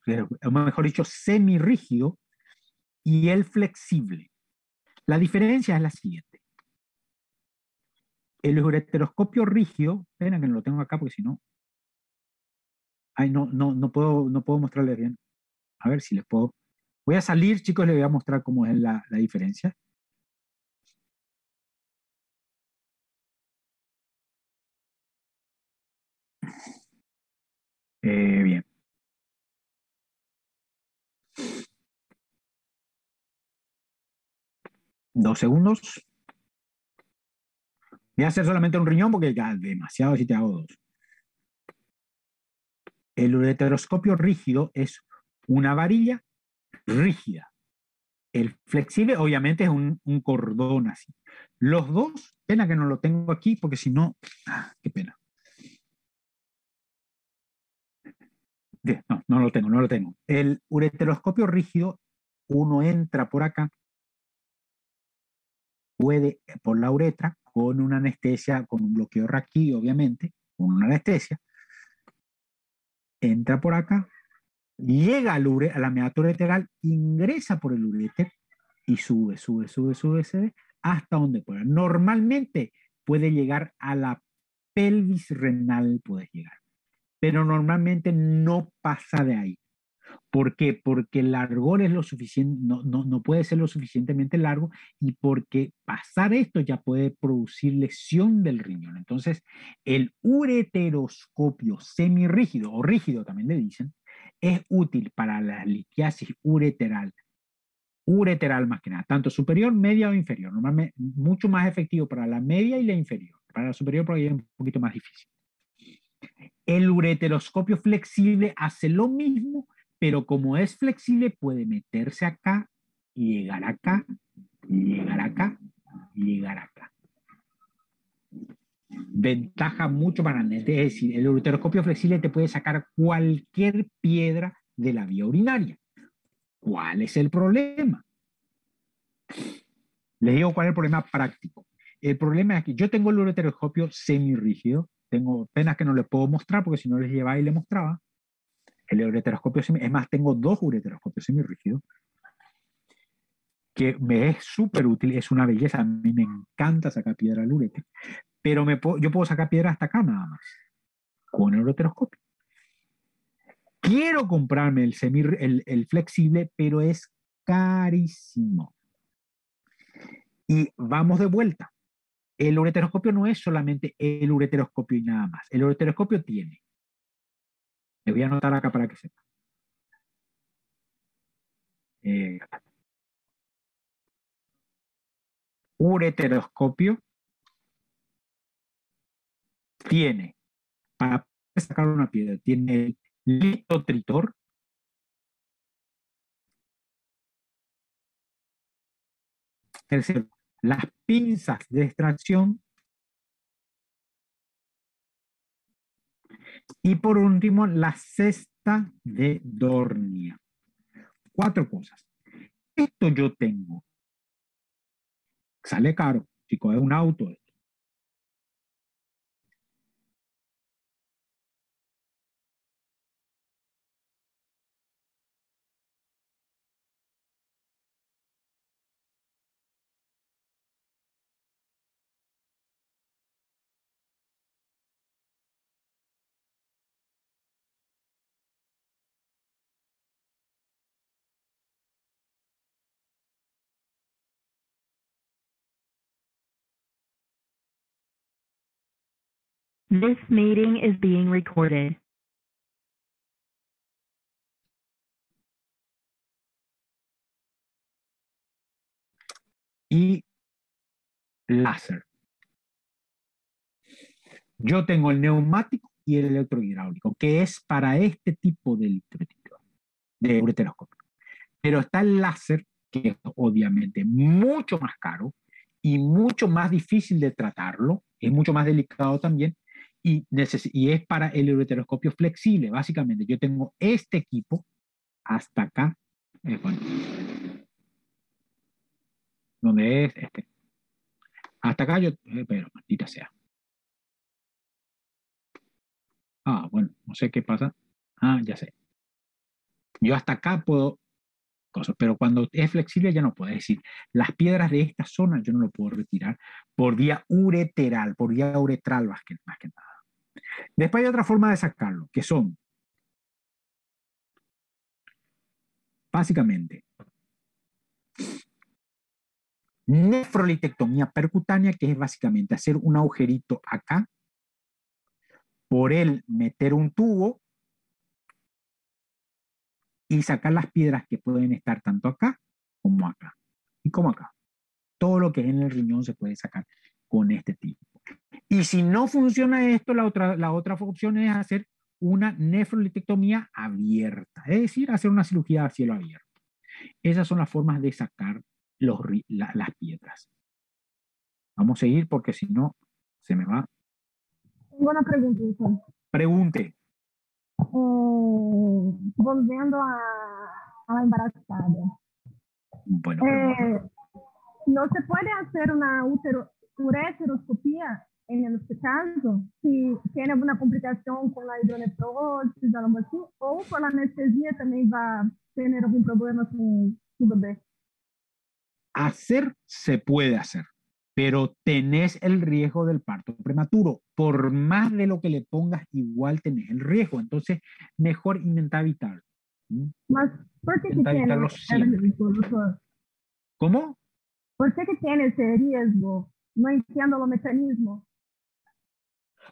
mejor dicho, semirrígido y el flexible. La diferencia es la siguiente. El ureteroscopio rígido, esperen que no lo tengo acá porque si no, ay, no, no, no puedo, no puedo mostrarles bien. A ver si les puedo. Voy a salir, chicos, les voy a mostrar cómo es la, la diferencia. Eh, bien. Dos segundos. Voy a hacer solamente un riñón porque ya demasiado si te hago dos. El ureteroscopio rígido es una varilla rígida. El flexible obviamente es un, cordón así. Los dos, pena que no lo tengo aquí porque si no, ah, qué pena. No, no lo tengo, no lo tengo. El ureteroscopio rígido, uno entra por acá, puede por la uretra con una anestesia, con un bloqueo raquí, obviamente, con una anestesia, entra por acá, llega al ure, a la meato ureteral, ingresa por el ureter y sube, sube, sube, sube, sube, hasta donde pueda. Normalmente puede llegar a la pelvis renal, puede llegar pero normalmente no pasa de ahí. ¿Por qué? Porque el largor es lo suficiente, no, no, no, puede ser lo suficientemente largo y porque pasar esto ya puede producir lesión del riñón. Entonces, el ureteroscopio semirrígido o rígido también le dicen, es útil para la litiasis ureteral, ureteral más que nada, tanto superior, media o inferior. Normalmente mucho más efectivo para la media y la inferior. Para la superior porque es un poquito más difícil. El ureteroscopio flexible hace lo mismo, pero como es flexible puede meterse acá, llegar acá, llegar acá, llegar acá. Ventaja mucho para es decir, el ureteroscopio flexible te puede sacar cualquier piedra de la vía urinaria. ¿Cuál es el problema? Les digo cuál es el problema práctico. El problema es que yo tengo el ureteroscopio semirrígido, tengo penas que no le puedo mostrar porque si no les llevaba y le mostraba. El ureteroscopio semi, es más, tengo dos ureteroscopios semirrígidos que me es súper útil, es una belleza. A mí me encanta sacar piedra al ureter, pero yo puedo sacar piedra hasta acá nada más con el ureteroscopio. Quiero comprarme el, semi, el flexible, pero es carísimo. Y vamos de vuelta. El ureteroscopio no es solamente el ureteroscopio y nada más. El ureteroscopio tiene. Le voy a anotar acá para que sepa. Eh, ureteroscopio tiene, para sacar una piedra, tiene el litotritor, tercero, las pinzas de extracción y por último la cesta de Dornia. Cuatro cosas. Esto yo tengo. Sale caro, chico, es un auto. This meeting is being recorded. Y láser. Yo tengo el neumático y el electrohidráulico, que es para este tipo de de ureteroscopio. Pero está el láser, que es obviamente mucho más caro y mucho más difícil de tratarlo, es mucho más delicado también, y, y es para el ureteroscopio flexible. Básicamente, yo tengo este equipo hasta acá, eh, donde es este. Hasta acá yo, eh, pero maldita sea. Ah, bueno, no sé qué pasa. Ah, ya sé. Yo hasta acá puedo cosas, pero cuando es flexible ya no puedo. Es decir, las piedras de esta zona yo no lo puedo retirar por vía ureteral, por vía uretral más que, más que nada. Después hay otra forma de sacarlo, que son, básicamente, nefrolitectomía percutánea, que es básicamente hacer un agujerito acá, por él meter un tubo y sacar las piedras que pueden estar tanto acá como acá y como acá. Todo lo que es en el riñón se puede sacar con este tipo. Y si no funciona esto, la otra, la otra opción es hacer una nefrolitectomía abierta, es decir, hacer una cirugía a cielo abierto. Esas son las formas de sacar los, las piedras. Vamos a seguir porque si no, se me va. Tengo una pregunta. Pregunte. Eh, volviendo a, a, la embarazada. Bueno, eh, ¿No se puede hacer una utero, ureteroscopía en este caso? Si tiene alguna complicación con la hidronefrosis, algo así, o por la anestesia también va a tener algún problema con su bebé. Hacer se puede hacer pero tenés el riesgo del parto prematuro. Por más de lo que le pongas, igual tenés el riesgo. Entonces, mejor intentar evitarlo. ¿Por qué evitarlo ¿Cómo? ¿Por qué que tiene ese riesgo? No entiendo los mecanismos.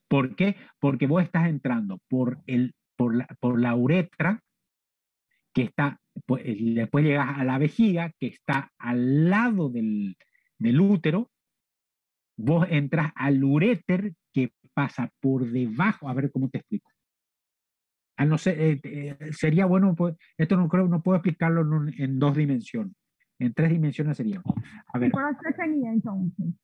¿Por qué? Porque vos estás entrando por, el, por, la, por la uretra, que está, pues, después llegas a la vejiga, que está al lado del, del útero, vos entras al uréter que pasa por debajo, a ver cómo te explico. A no ser, eh, eh, sería bueno, pues, esto no creo, no puedo explicarlo en, dos dimensiones, en tres dimensiones sería. A ver. entonces?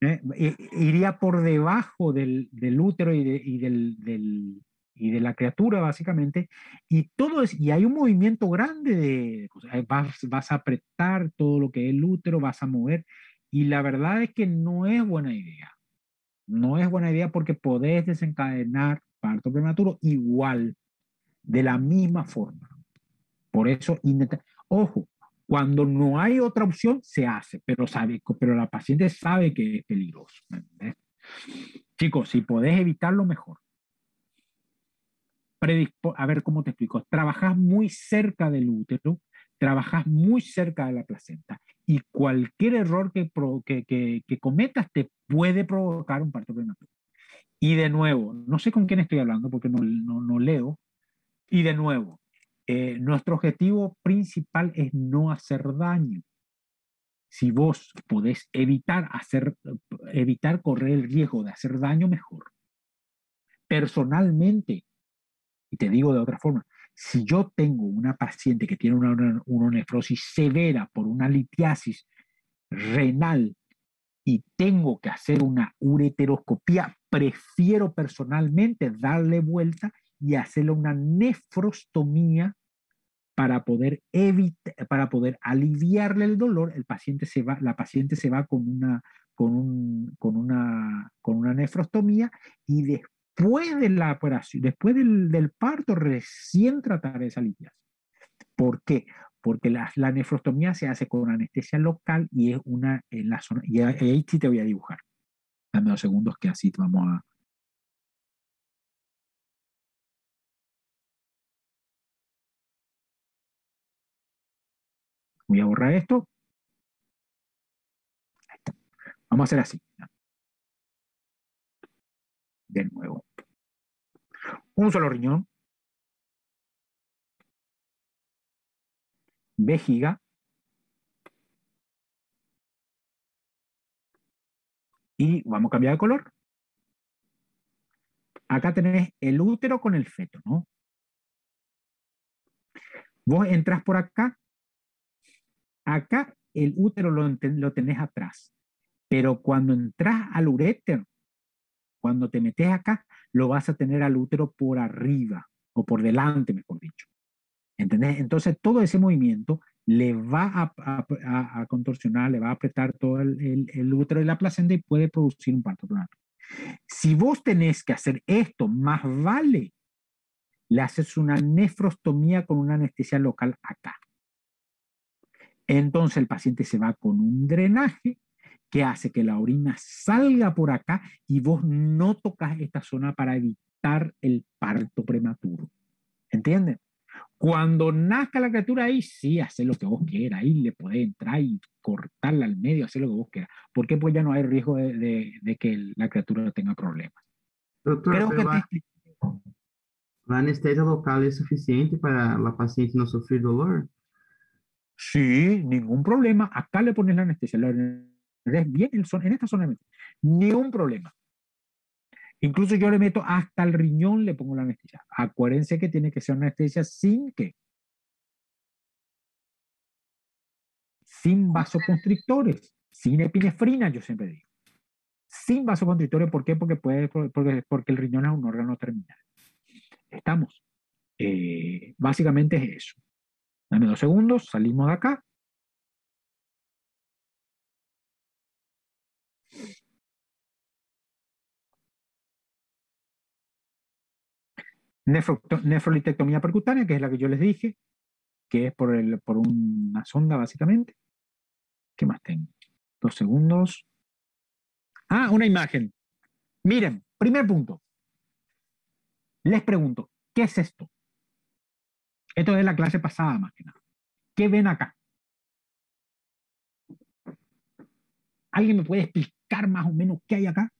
¿Eh? Iría por debajo del, del útero y, de, y del, del, y de la criatura, básicamente, y todo es, y hay un movimiento grande de, vas, vas a apretar todo lo que es el útero, vas a mover, y la verdad es que no es buena idea. No es buena idea porque podés desencadenar parto prematuro igual, de la misma forma. Por eso, ojo, cuando no hay otra opción, se hace, pero, sabe, pero la paciente sabe que es peligroso. Chicos, si podés evitarlo, mejor. a ver cómo te explico. Trabajas muy cerca del útero, trabajas muy cerca de la placenta y cualquier error que, que, que, cometas te puede provocar un parto prematuro. Y de nuevo, no sé con quién estoy hablando porque no, no, no leo. Y de nuevo, eh, nuestro objetivo principal es no hacer daño. Si vos podés evitar, hacer, evitar correr el riesgo de hacer daño, mejor. Personalmente, y te digo de otra forma, si yo tengo una paciente que tiene una, nefrosis severa por una litiasis renal y tengo que hacer una ureteroscopía, prefiero personalmente darle vuelta y hacerle una nefrostomía para poder evitar, para poder aliviarle el dolor. La paciente se va con, una, con una nefrostomía y después después de la operación, después del, parto, recién tratar esa litiasis. ¿Por qué? Porque la, la, nefrostomía se hace con anestesia local y es una en la zona, y ahí sí te voy a dibujar. Dame dos segundos que así vamos a... Voy a borrar esto. Vamos a hacer así de nuevo. Un solo riñón, vejiga, y vamos a cambiar de color. Acá tenés el útero con el feto, ¿no? Vos entras por acá, acá el útero lo, lo tenés atrás, pero cuando entras al uréter, cuando te metes acá, lo vas a tener al útero por arriba o por delante, mejor dicho. ¿Entendés? Entonces, todo ese movimiento le va a, contorsionar, le va a apretar todo el, útero y la placenta y puede producir un parto prematuro. Si vos tenés que hacer esto, más vale le haces una nefrostomía con una anestesia local acá. Entonces el paciente se va con un drenaje que hace que la orina salga por acá y vos no tocas esta zona para evitar el parto prematuro. ¿Entienden? Cuando nazca la criatura ahí, sí, hace lo que vos quieras, ahí le podés entrar y cortarla al medio, hacer lo que vos quieras. ¿Por qué? Pues ya no hay riesgo de, que la criatura tenga problemas. Doctor, Creo que la, la anestesia local es suficiente para la paciente no sufrir dolor? Sí, ningún problema. Acá le pones la anestesia. La bien en, en esta zona. Ni un problema. Incluso yo le meto hasta el riñón, le pongo la anestesia. Acuérdense que tiene que ser una anestesia sin que. Sin vasoconstrictores, sin epinefrina, yo siempre digo. Sin vasoconstrictores, ¿por qué? Porque, puede, porque, porque el riñón es un órgano terminal. Estamos. Eh, básicamente es eso. Dame dos segundos, salimos de acá. Nefrolitectomía percutánea, que es la que yo les dije, que es por, el, por una sonda básicamente. ¿Qué más tengo? Dos segundos. Ah, una imagen. Miren, primer punto. Les pregunto, ¿qué es esto? Esto es la clase pasada más que nada. ¿Qué ven acá? ¿Alguien me puede explicar más o menos qué hay acá?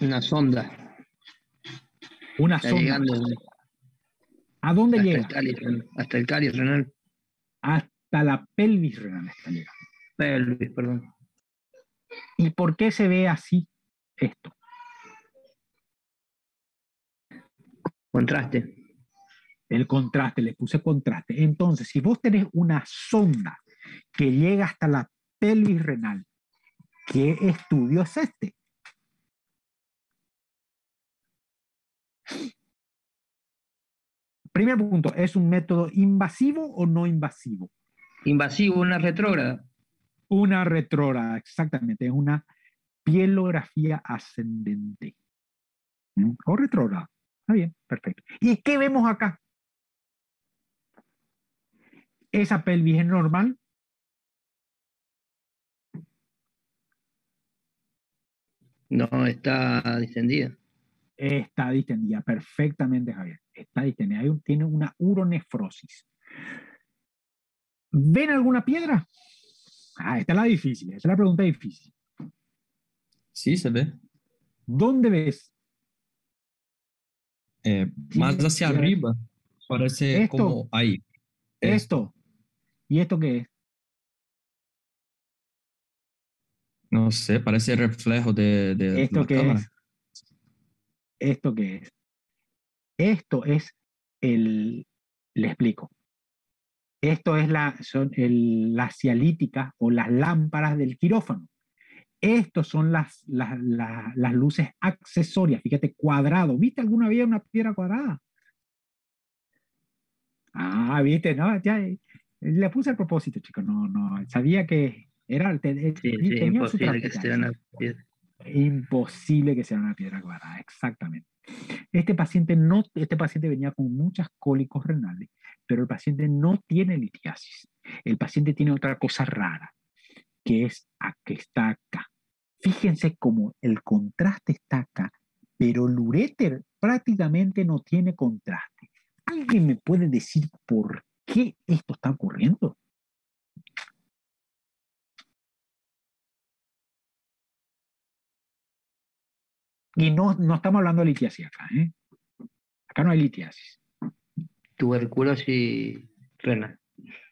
Una sonda. Una sonda. ¿A dónde llega? hasta el cáliz renal. Hasta la pelvis renal está llegando. Pelvis, perdón. ¿Y por qué se ve así esto? Contraste. El contraste, le puse contraste. Entonces, si vos tenés una sonda que llega hasta la pelvis renal, ¿qué estudio es este? Primer punto, ¿es un método invasivo o no invasivo? Invasivo, una retrógrada. Una retrógrada, exactamente, es una pielografía ascendente. ¿Mm? O retrógrada. Está bien, perfecto. ¿Y qué vemos acá? ¿Esa pelvis es normal? No, está distendida. Está distendida, perfectamente, Javier. Está distendida. tiene una uronefrosis. ¿Ven alguna piedra? Ah, esta es la difícil, esta es la pregunta difícil. Sí, se ve. ¿Dónde ves? Eh, más hacia arriba. Parece como ahí. Esto. ¿Y esto qué es? No sé, parece reflejo de, de ¿Esto qué es? ¿Esto qué es? Esto es el, le explico. Esto es la, son el, las cialíticas o las lámparas del quirófano. Estos son las, las, las, luces accesorias. Fíjate, cuadrado. ¿Viste alguna vez una piedra cuadrada? Ah, viste, no, ya le puse a propósito, chicos. No, no, sabía que era. imposible que sea una piedra. Imposible que sea una piedra cuadrada, exactamente. Este paciente, no, este paciente venía con muchas cólicos renales, pero el paciente no tiene litiasis. El paciente tiene otra cosa rara, que es a que está acá. Fíjense cómo el contraste está acá, pero el uréter prácticamente no tiene contraste. ¿Alguien me puede decir por qué esto está ocurriendo? Y no, no estamos hablando de litiasis acá, ¿eh? Acá no hay litiasis. Tuberculosis renal.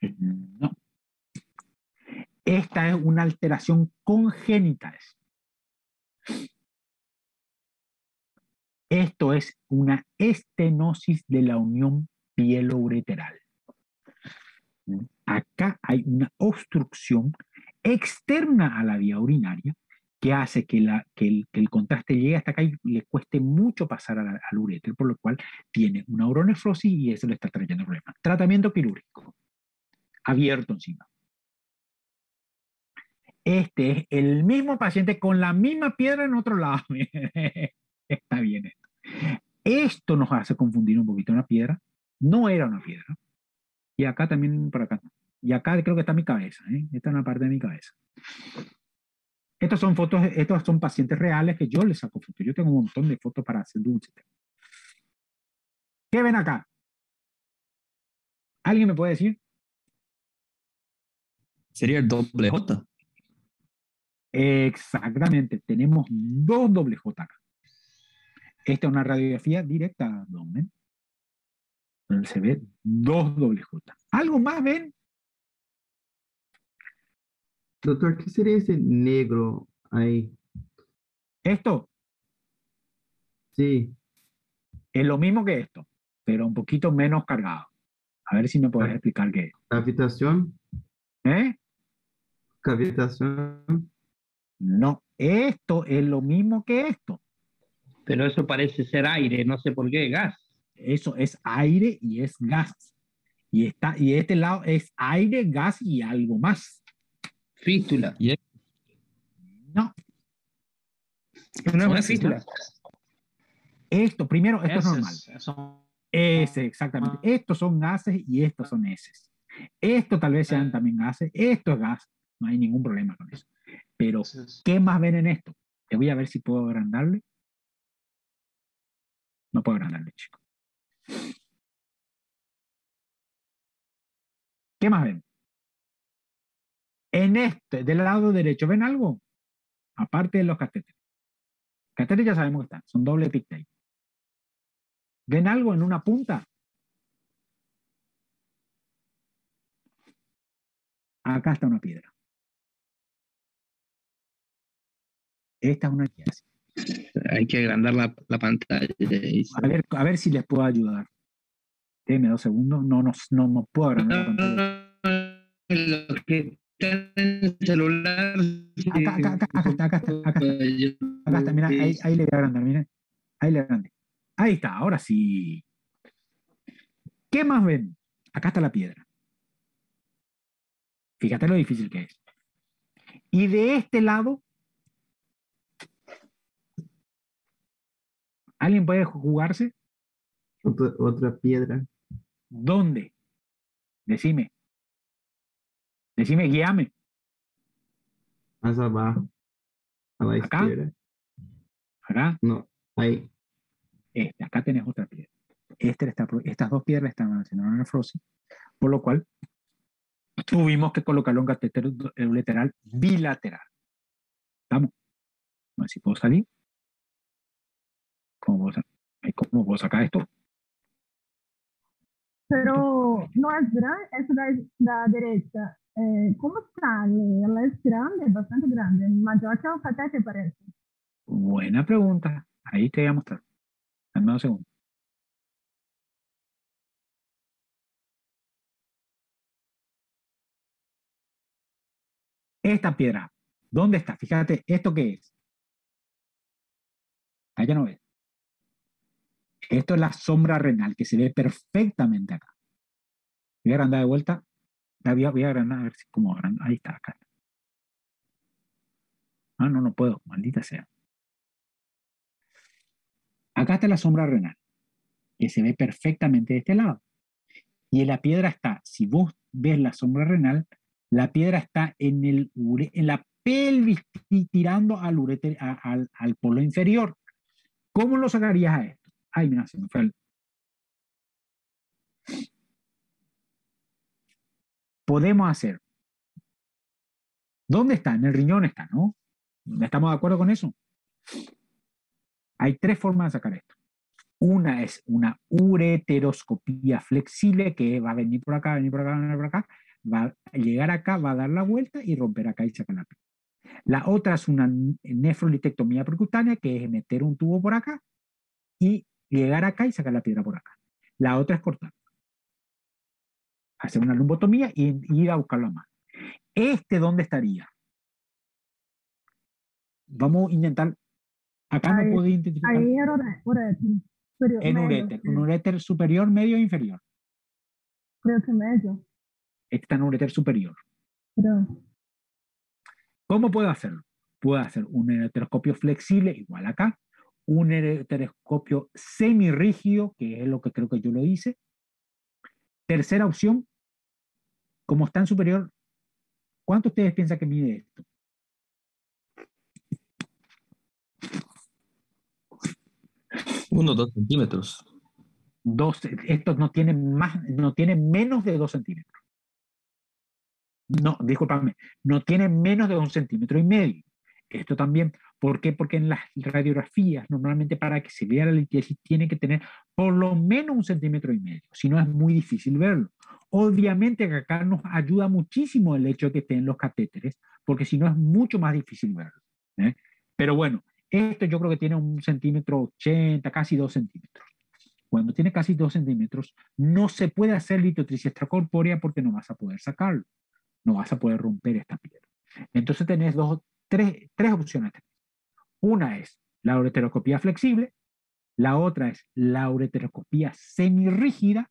No. Esta es una alteración congénita. Esto es una estenosis de la unión pielo-ureteral. Acá hay una obstrucción externa a la vía urinaria que hace que, la, que, el, contraste llegue hasta acá y le cueste mucho pasar al, ureter, por lo cual tiene una uronefrosis y eso le está trayendo problemas. Tratamiento quirúrgico, abierto encima. Este es el mismo paciente con la misma piedra en otro lado. está bien esto. Esto nos hace confundir un poquito una piedra. No era una piedra. Y acá también, por acá. Y acá creo que está mi cabeza. ¿eh? Esta es una parte de mi cabeza. Estas son fotos, estos son pacientes reales que yo les saco fotos. Yo tengo un montón de fotos para hacer dulce. ¿Qué ven acá? ¿Alguien me puede decir? Sería el doble J. Exactamente, tenemos dos doble J acá. Esta es una radiografía directa de abdomen, donde se ve dos doble J. ¿Algo más ven? Doctor, ¿qué sería ese negro ahí? ¿Esto? Sí. Es lo mismo que esto, pero un poquito menos cargado. A ver si me puedes explicar qué es. ¿Cavitación? ¿Eh? ¿Cavitación? No, esto es lo mismo que esto. Pero eso parece ser aire, no sé por qué, gas. Eso es aire y es gas. Y, está, y este lado es aire, gas y algo más. Fístula. No. No es una fístula. Esto, primero, esto es normal. Ese, exactamente. Estos son gases y estos son heces. Esto tal vez sean también gases. Esto es gas. No hay ningún problema con eso. Pero, ¿qué más ven en esto? Te voy a ver si puedo agrandarle. No puedo agrandarle, chico. ¿Qué más ven? En este, del lado derecho, ¿ven algo? Aparte de los catéteres. Catéteres ya sabemos que están, son doble pigtail. ¿Ven algo en una punta? Acá está una piedra. Esta es una quiasis. Hay que agrandar la, la pantalla. A ver, a ver si les puedo ayudar. Déjenme dos segundos. No, no, no, no puedo agrandar la pantalla. Los que están en el celular. Acá, está, acá está, acá está. Mira, ahí, le voy a agrandar, miren. Ahí le agrandé. Ahí está, ahora sí. ¿Qué más ven? Acá está la piedra. Fíjate lo difícil que es. Y de este lado, ¿alguien puede jugarse? Otra piedra. ¿Dónde? Decime. Decime, guíame. Más abajo. A la ¿Acá? izquierda. Acá. No, ahí. Este, acá tenés otra piedra. Este está, estas dos piedras están haciendo una nefrosis, por lo cual tuvimos que colocarlo en catéter ureteral bilateral. ¿Estamos? A ver si puedo salir. ¿Cómo puedo, sa- ay, ¿Cómo puedo sacar esto? Pero no es grande, es la, la derecha. Eh, ¿Cómo sale? Ela es grande, bastante grande, mayor que el catete parece. Buena pregunta. Ahí te voy a mostrar. Dame dos segundos. Esta piedra, ¿dónde está? Fíjate, ¿esto qué es? Allá no ves. Esto es la sombra renal que se ve perfectamente acá. Voy a agrandar de vuelta. Voy a, voy a agrandar a ver si cómo agrando. Ahí está, acá. Ah, no, no puedo. Maldita sea. Acá está la sombra renal, que se ve perfectamente de este lado. Y en la piedra está, si vos ves la sombra renal, la piedra está en, el, en la pelvis ti- tirando al, ureter, al, al polo inferior. ¿Cómo lo sacarías a esto? Ay, mira, se me fue el... Podemos hacer. ¿Dónde está? En el riñón está, ¿no? ¿Estamos de acuerdo con eso? Hay tres formas de sacar esto. Una es una ureteroscopía flexible que va a venir por acá, venir por acá, venir por acá, va a llegar acá, va a dar la vuelta y romper acá y sacar la piel. La otra es una nefrolitectomía percutánea, que es meter un tubo por acá y llegar acá y sacar la piedra por acá. La otra es cortar. Hacer una lumbotomía y ir a buscarlo a mano. ¿Este dónde estaría? Vamos a intentar. Acá Ahí- no puedo identificar. Ahí era ureter. Superior, En medio, uréter. Un uréter superior, medio e inferior. Creo que medio. Este está en uréter superior. Creo. ¿Cómo puedo hacerlo? Puedo hacer un ureteroscopio flexible, igual acá, un ureteroscopio semirrígido, que es lo que creo que yo lo hice. Tercera opción, como está en superior, ¿cuánto ustedes piensan que mide esto? Uno, dos centímetros. Dos, estos no tienen más, no tienen menos de dos centímetros. No, discúlpame, no tienen menos de un centímetro y medio. Esto también, ¿por qué? Porque en las radiografías, normalmente para que se vea la litiasis, tiene que tener por lo menos un centímetro y medio, si no es muy difícil verlo. Obviamente que acá nos ayuda muchísimo el hecho de que estén los catéteres, porque si no es mucho más difícil verlo. ¿eh? Pero bueno, esto yo creo que tiene un centímetro 80, casi dos centímetros. Cuando tiene casi dos centímetros, no se puede hacer litotricia extracorpórea porque no vas a poder sacarlo. No vas a poder romper esta piedra. Entonces tenés dos, tres, tres opciones. Una es la ureteroscopía flexible, la otra es la ureteroscopía semirrígida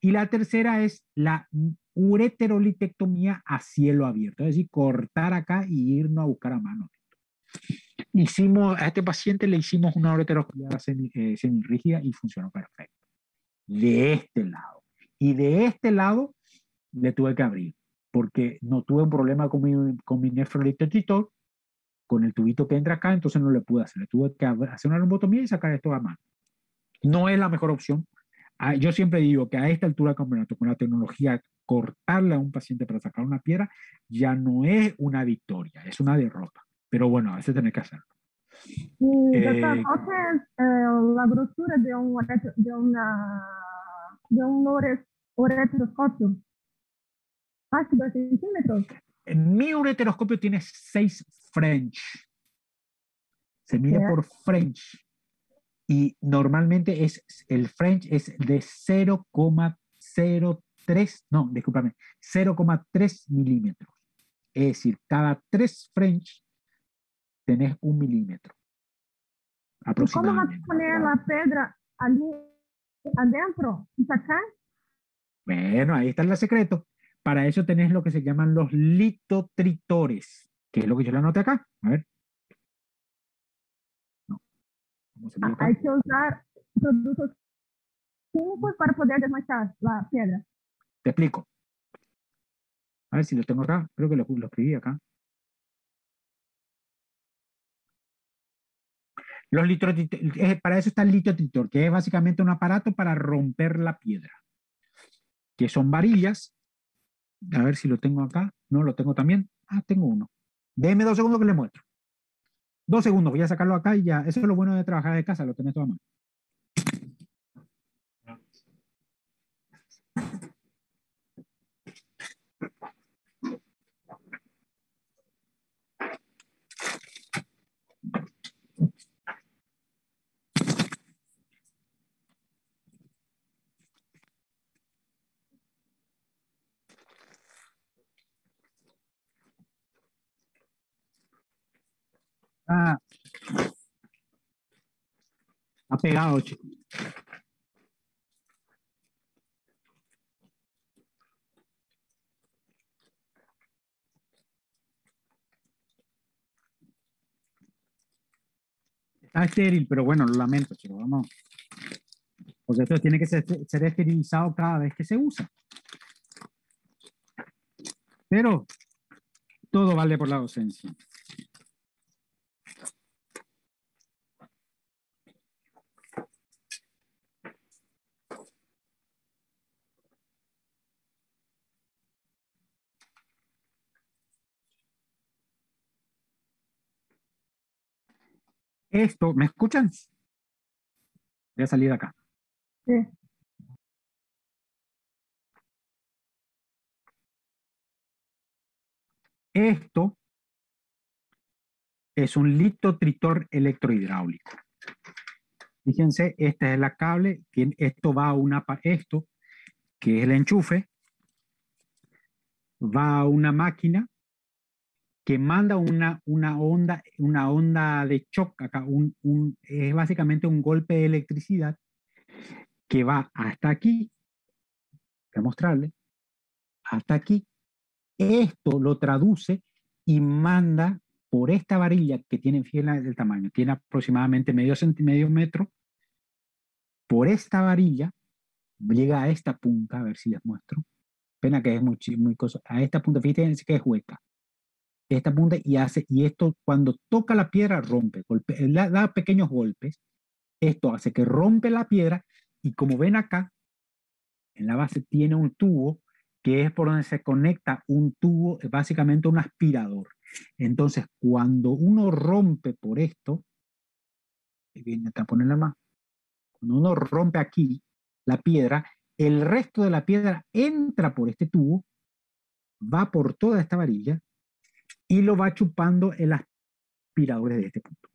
y la tercera es la ureterolitectomía a cielo abierto, es decir, cortar acá y irnos a buscar a mano. Hicimos, a este paciente le hicimos una ureteroscopía eh, semirrígida y funcionó perfecto. De este lado. Y de este lado le tuve que abrir, porque no tuve un problema con mi, con mi nefrolitotitor, con el tubito que entra acá, entonces no le pude hacer. Le tuve que hacer una lobotomía y sacar esto a mano. No es la mejor opción. Ah, yo siempre digo que a esta altura del campeonato, con la tecnología, cortarle a un paciente para sacar una piedra ya no es una victoria, es una derrota. Pero bueno, a veces tenés que hacerlo. Y, eh, doctor, ¿cuál es eh, la grosura de un, de una, de un ureteroscopio? Más de 2 centímetros. Mi ureteroscopio tiene 6 French. Se mide por French. Y normalmente es, el French es de 0,03, no, discúlpame, 0,3 milímetros. Es decir, cada 3 French tenés un milímetro. ¿Cómo vas a poner la piedra allí adentro y sacar? Bueno, ahí está el secreto. Para eso tenés lo que se llaman los litotritores, que es lo que yo le anoté acá. A ver. No. Hay que usar productos químicos para poder desmanchar la piedra. Te explico. A ver si lo tengo acá. Creo que lo, lo escribí acá. Los eh, para eso está el litotritor, que es básicamente un aparato para romper la piedra, que son varillas. A ver si lo tengo acá. No, lo tengo también. Ah, tengo uno. Déjeme dos segundos que le muestro. Dos segundos, voy a sacarlo acá y ya. Eso es lo bueno de trabajar de casa, lo tenés todo a mano. Ah. Ha pegado, chico. Está estéril, pero bueno, lo lamento, chicos. Vamos. Porque esto tiene que ser, ser esterilizado cada vez que se usa. Pero todo vale por la docencia. Esto, ¿me escuchan? Voy a salir de acá. Sí. Esto es un litotritor electrohidráulico. Fíjense, esta es la cable, esto va a una, esto, que es el enchufe, va a una máquina que manda una, una, onda, una onda de shock acá, un, un, es básicamente un golpe de electricidad que va hasta aquí, voy a mostrarle, hasta aquí, esto lo traduce y manda por esta varilla que tiene, fíjense el tamaño, tiene aproximadamente medio centímetro, metro, por esta varilla llega a esta punta, a ver si les muestro. Pena que es muy, muy cosa. A esta punta, fíjense que es hueca. Esta punta y hace, y esto cuando toca la piedra rompe, golpe, da pequeños golpes. Esto hace que rompe la piedra y como ven acá, en la base tiene un tubo que es por donde se conecta un tubo, básicamente un aspirador. Entonces, cuando uno rompe por esto, viene a ponerla más, cuando uno rompe aquí la piedra, el resto de la piedra entra por este tubo, va por toda esta varilla y lo va chupando el aspirador desde este punto.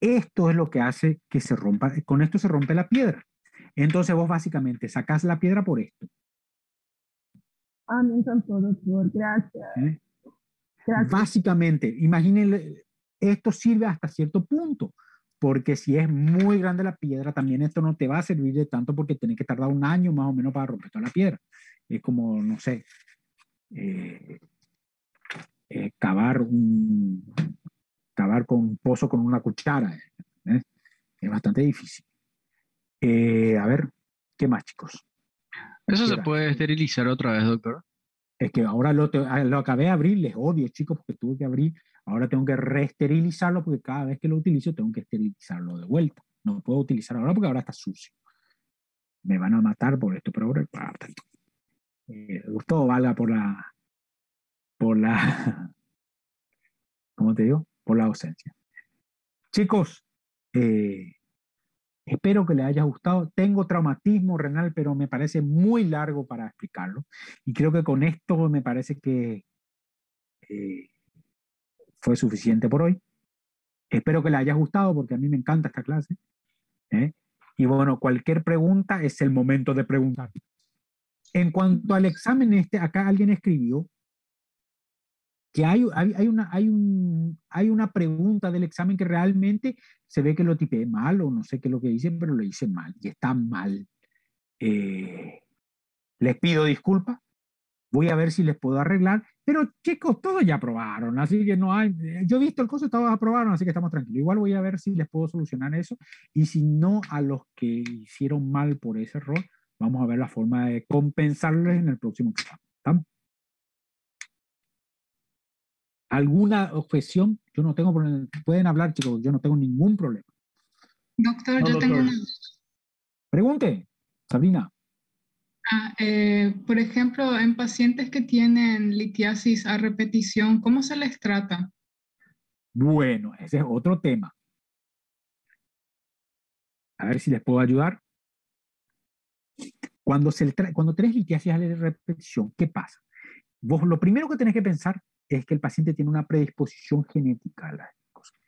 Esto es lo que hace que se rompa, con esto se rompe la piedra. Entonces vos básicamente sacás la piedra por esto. Me encantó, doctor. Gracias. ¿Eh? Básicamente, imagínense, esto sirve hasta cierto punto, porque si es muy grande la piedra, también esto no te va a servir de tanto porque tiene que tardar un año más o menos para romper toda la piedra. Es como, no sé, eh, eh, cavar un cavar con un pozo con una cuchara. Es bastante difícil. a ver, ¿qué más, chicos? ¿Eso se puede esterilizar otra vez, doctor? Es que ahora lo, ah, lo acabé de abrir, les odio, chicos, porque tuve que abrir. Ahora tengo que reesterilizarlo porque cada vez que lo utilizo tengo que esterilizarlo de vuelta. No puedo utilizar ahora porque ahora está sucio. Me van a matar por esto, pero ahora eh, todo valga por la, por la, ¿cómo te digo? Por la ausencia. Chicos, eh, Espero que les haya gustado. Tengo traumatismo renal, pero me parece muy largo para explicarlo. Y creo que con esto me parece que eh, fue suficiente por hoy. Espero que les haya gustado porque a mí me encanta esta clase. ¿eh? Y bueno, cualquier pregunta es el momento de preguntar. En cuanto al examen este, acá alguien escribió que hay, hay, una, hay, un, hay una pregunta del examen que realmente se ve que lo tipeé mal o no sé qué es lo que dice, pero lo hice mal y está mal. Eh, les pido disculpas, voy a ver si les puedo arreglar, pero chicos, todos ya aprobaron, así que no hay, yo he visto el coso, todos aprobaron, así que estamos tranquilos. Igual voy a ver si les puedo solucionar eso y si no, a los que hicieron mal por ese error, vamos a ver la forma de compensarles en el próximo examen. ¿Estamos? ¿Alguna objeción? Yo no tengo problema. Pueden hablar, chicos, yo no tengo ningún problema. Doctor, yo tengo una... Pregunte, Sabrina. Ah, eh, por ejemplo, en pacientes que tienen litiasis a repetición, ¿cómo se les trata? Bueno, ese es otro tema. A ver si les puedo ayudar. Cuando, se cuando tenés litiasis a repetición, ¿qué pasa? Vos lo primero que tenés que pensar es que el paciente tiene una predisposición genética a las cosas.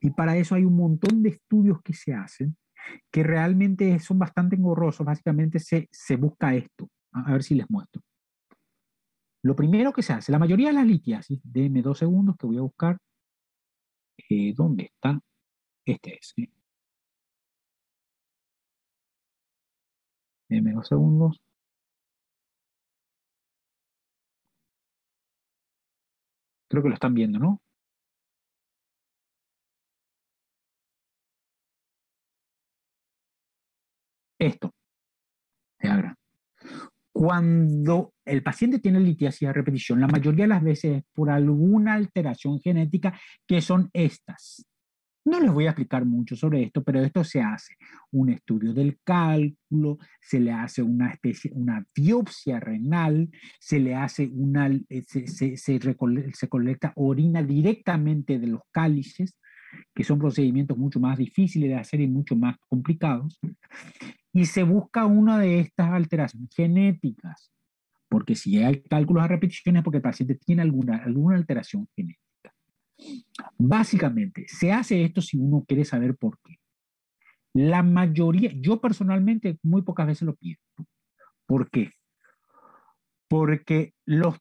Y para eso hay un montón de estudios que se hacen que realmente son bastante engorrosos. Básicamente se, se busca esto. A ver si les muestro. Lo primero que se hace, la mayoría de las litiasis, déjenme dos segundos que voy a buscar. Eh, ¿Dónde está? Este es. ¿eh? Déjenme dos segundos. Creo que lo están viendo, ¿no? Esto. Cuando el paciente tiene litiasis a repetición, la mayoría de las veces es por alguna alteración genética que son estas. No les voy a explicar mucho sobre esto, pero esto se hace un estudio del cálculo, se le hace una especie, una biopsia renal, se le hace una, eh, se, se, colecta orina directamente de los cálices, que son procedimientos mucho más difíciles de hacer y mucho más complicados, y se busca una de estas alteraciones genéticas, porque si hay cálculos a repeticiones es porque el paciente tiene alguna, alguna alteración genética. Básicamente, se hace esto si uno quiere saber por qué. La mayoría, yo personalmente muy pocas veces lo pido. ¿Por qué? Porque los,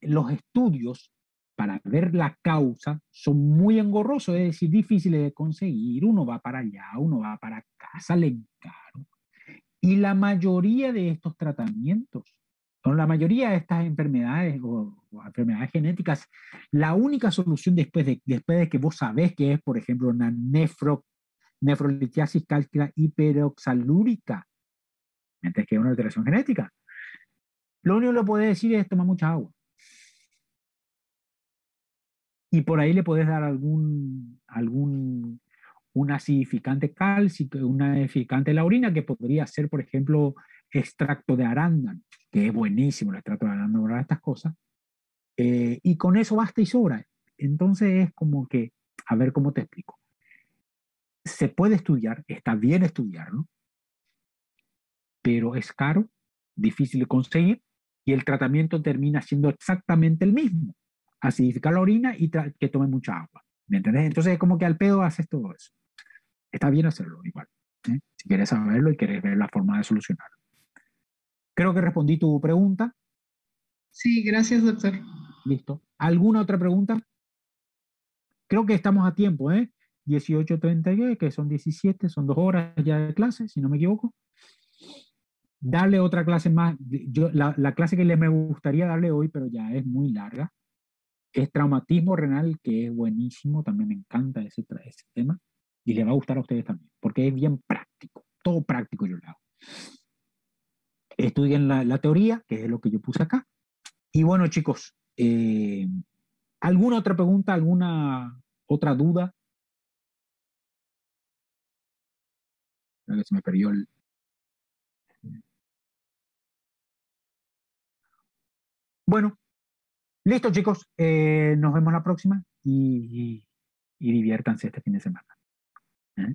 los estudios para ver la causa son muy engorrosos, es decir, difíciles de conseguir. Uno va para allá, uno va para acá, salen caro. Y la mayoría de estos tratamientos con la mayoría de estas enfermedades o, enfermedades genéticas, la única solución después de, después de que vos sabés que es, por ejemplo, una nefro, nefrolitiasis cálcica hiperoxalúrica, mientras que es una alteración genética, lo único que lo puede decir es tomar mucha agua. Y por ahí le puedes dar algún, algún un acidificante cálcico, un acidificante de la orina, que podría ser, por ejemplo, extracto de arándano, que es buenísimo el extracto de arándano para estas cosas. Eh, y con eso basta y sobra. Entonces es como que, a ver cómo te explico. Se puede estudiar, está bien estudiarlo, pero es caro, difícil de conseguir y el tratamiento termina siendo exactamente el mismo. Acidificar la orina y que tome mucha agua. ¿Me entiendes? Entonces es como que al pedo haces todo eso. Está bien hacerlo igual. ¿eh? Si quieres saberlo y quieres ver la forma de solucionarlo. Creo que respondí tu pregunta. Sí, gracias, doctor. Listo. ¿Alguna otra pregunta? Creo que estamos a tiempo, ¿eh? 18.30, que son 17, son dos horas ya de clase, si no me equivoco. Darle otra clase más. Yo, la, la clase que le me gustaría darle hoy, pero ya es muy larga, es traumatismo renal, que es buenísimo, también me encanta ese, ese tema, y le va a gustar a ustedes también, porque es bien práctico, todo práctico yo lo hago. Estudien la, teoría, que es lo que yo puse acá. Y bueno, chicos, eh, ¿alguna otra pregunta, alguna otra duda? que se me perdió el... Bueno, listo chicos, eh, nos vemos la próxima y diviértanse este fin de semana. ¿eh?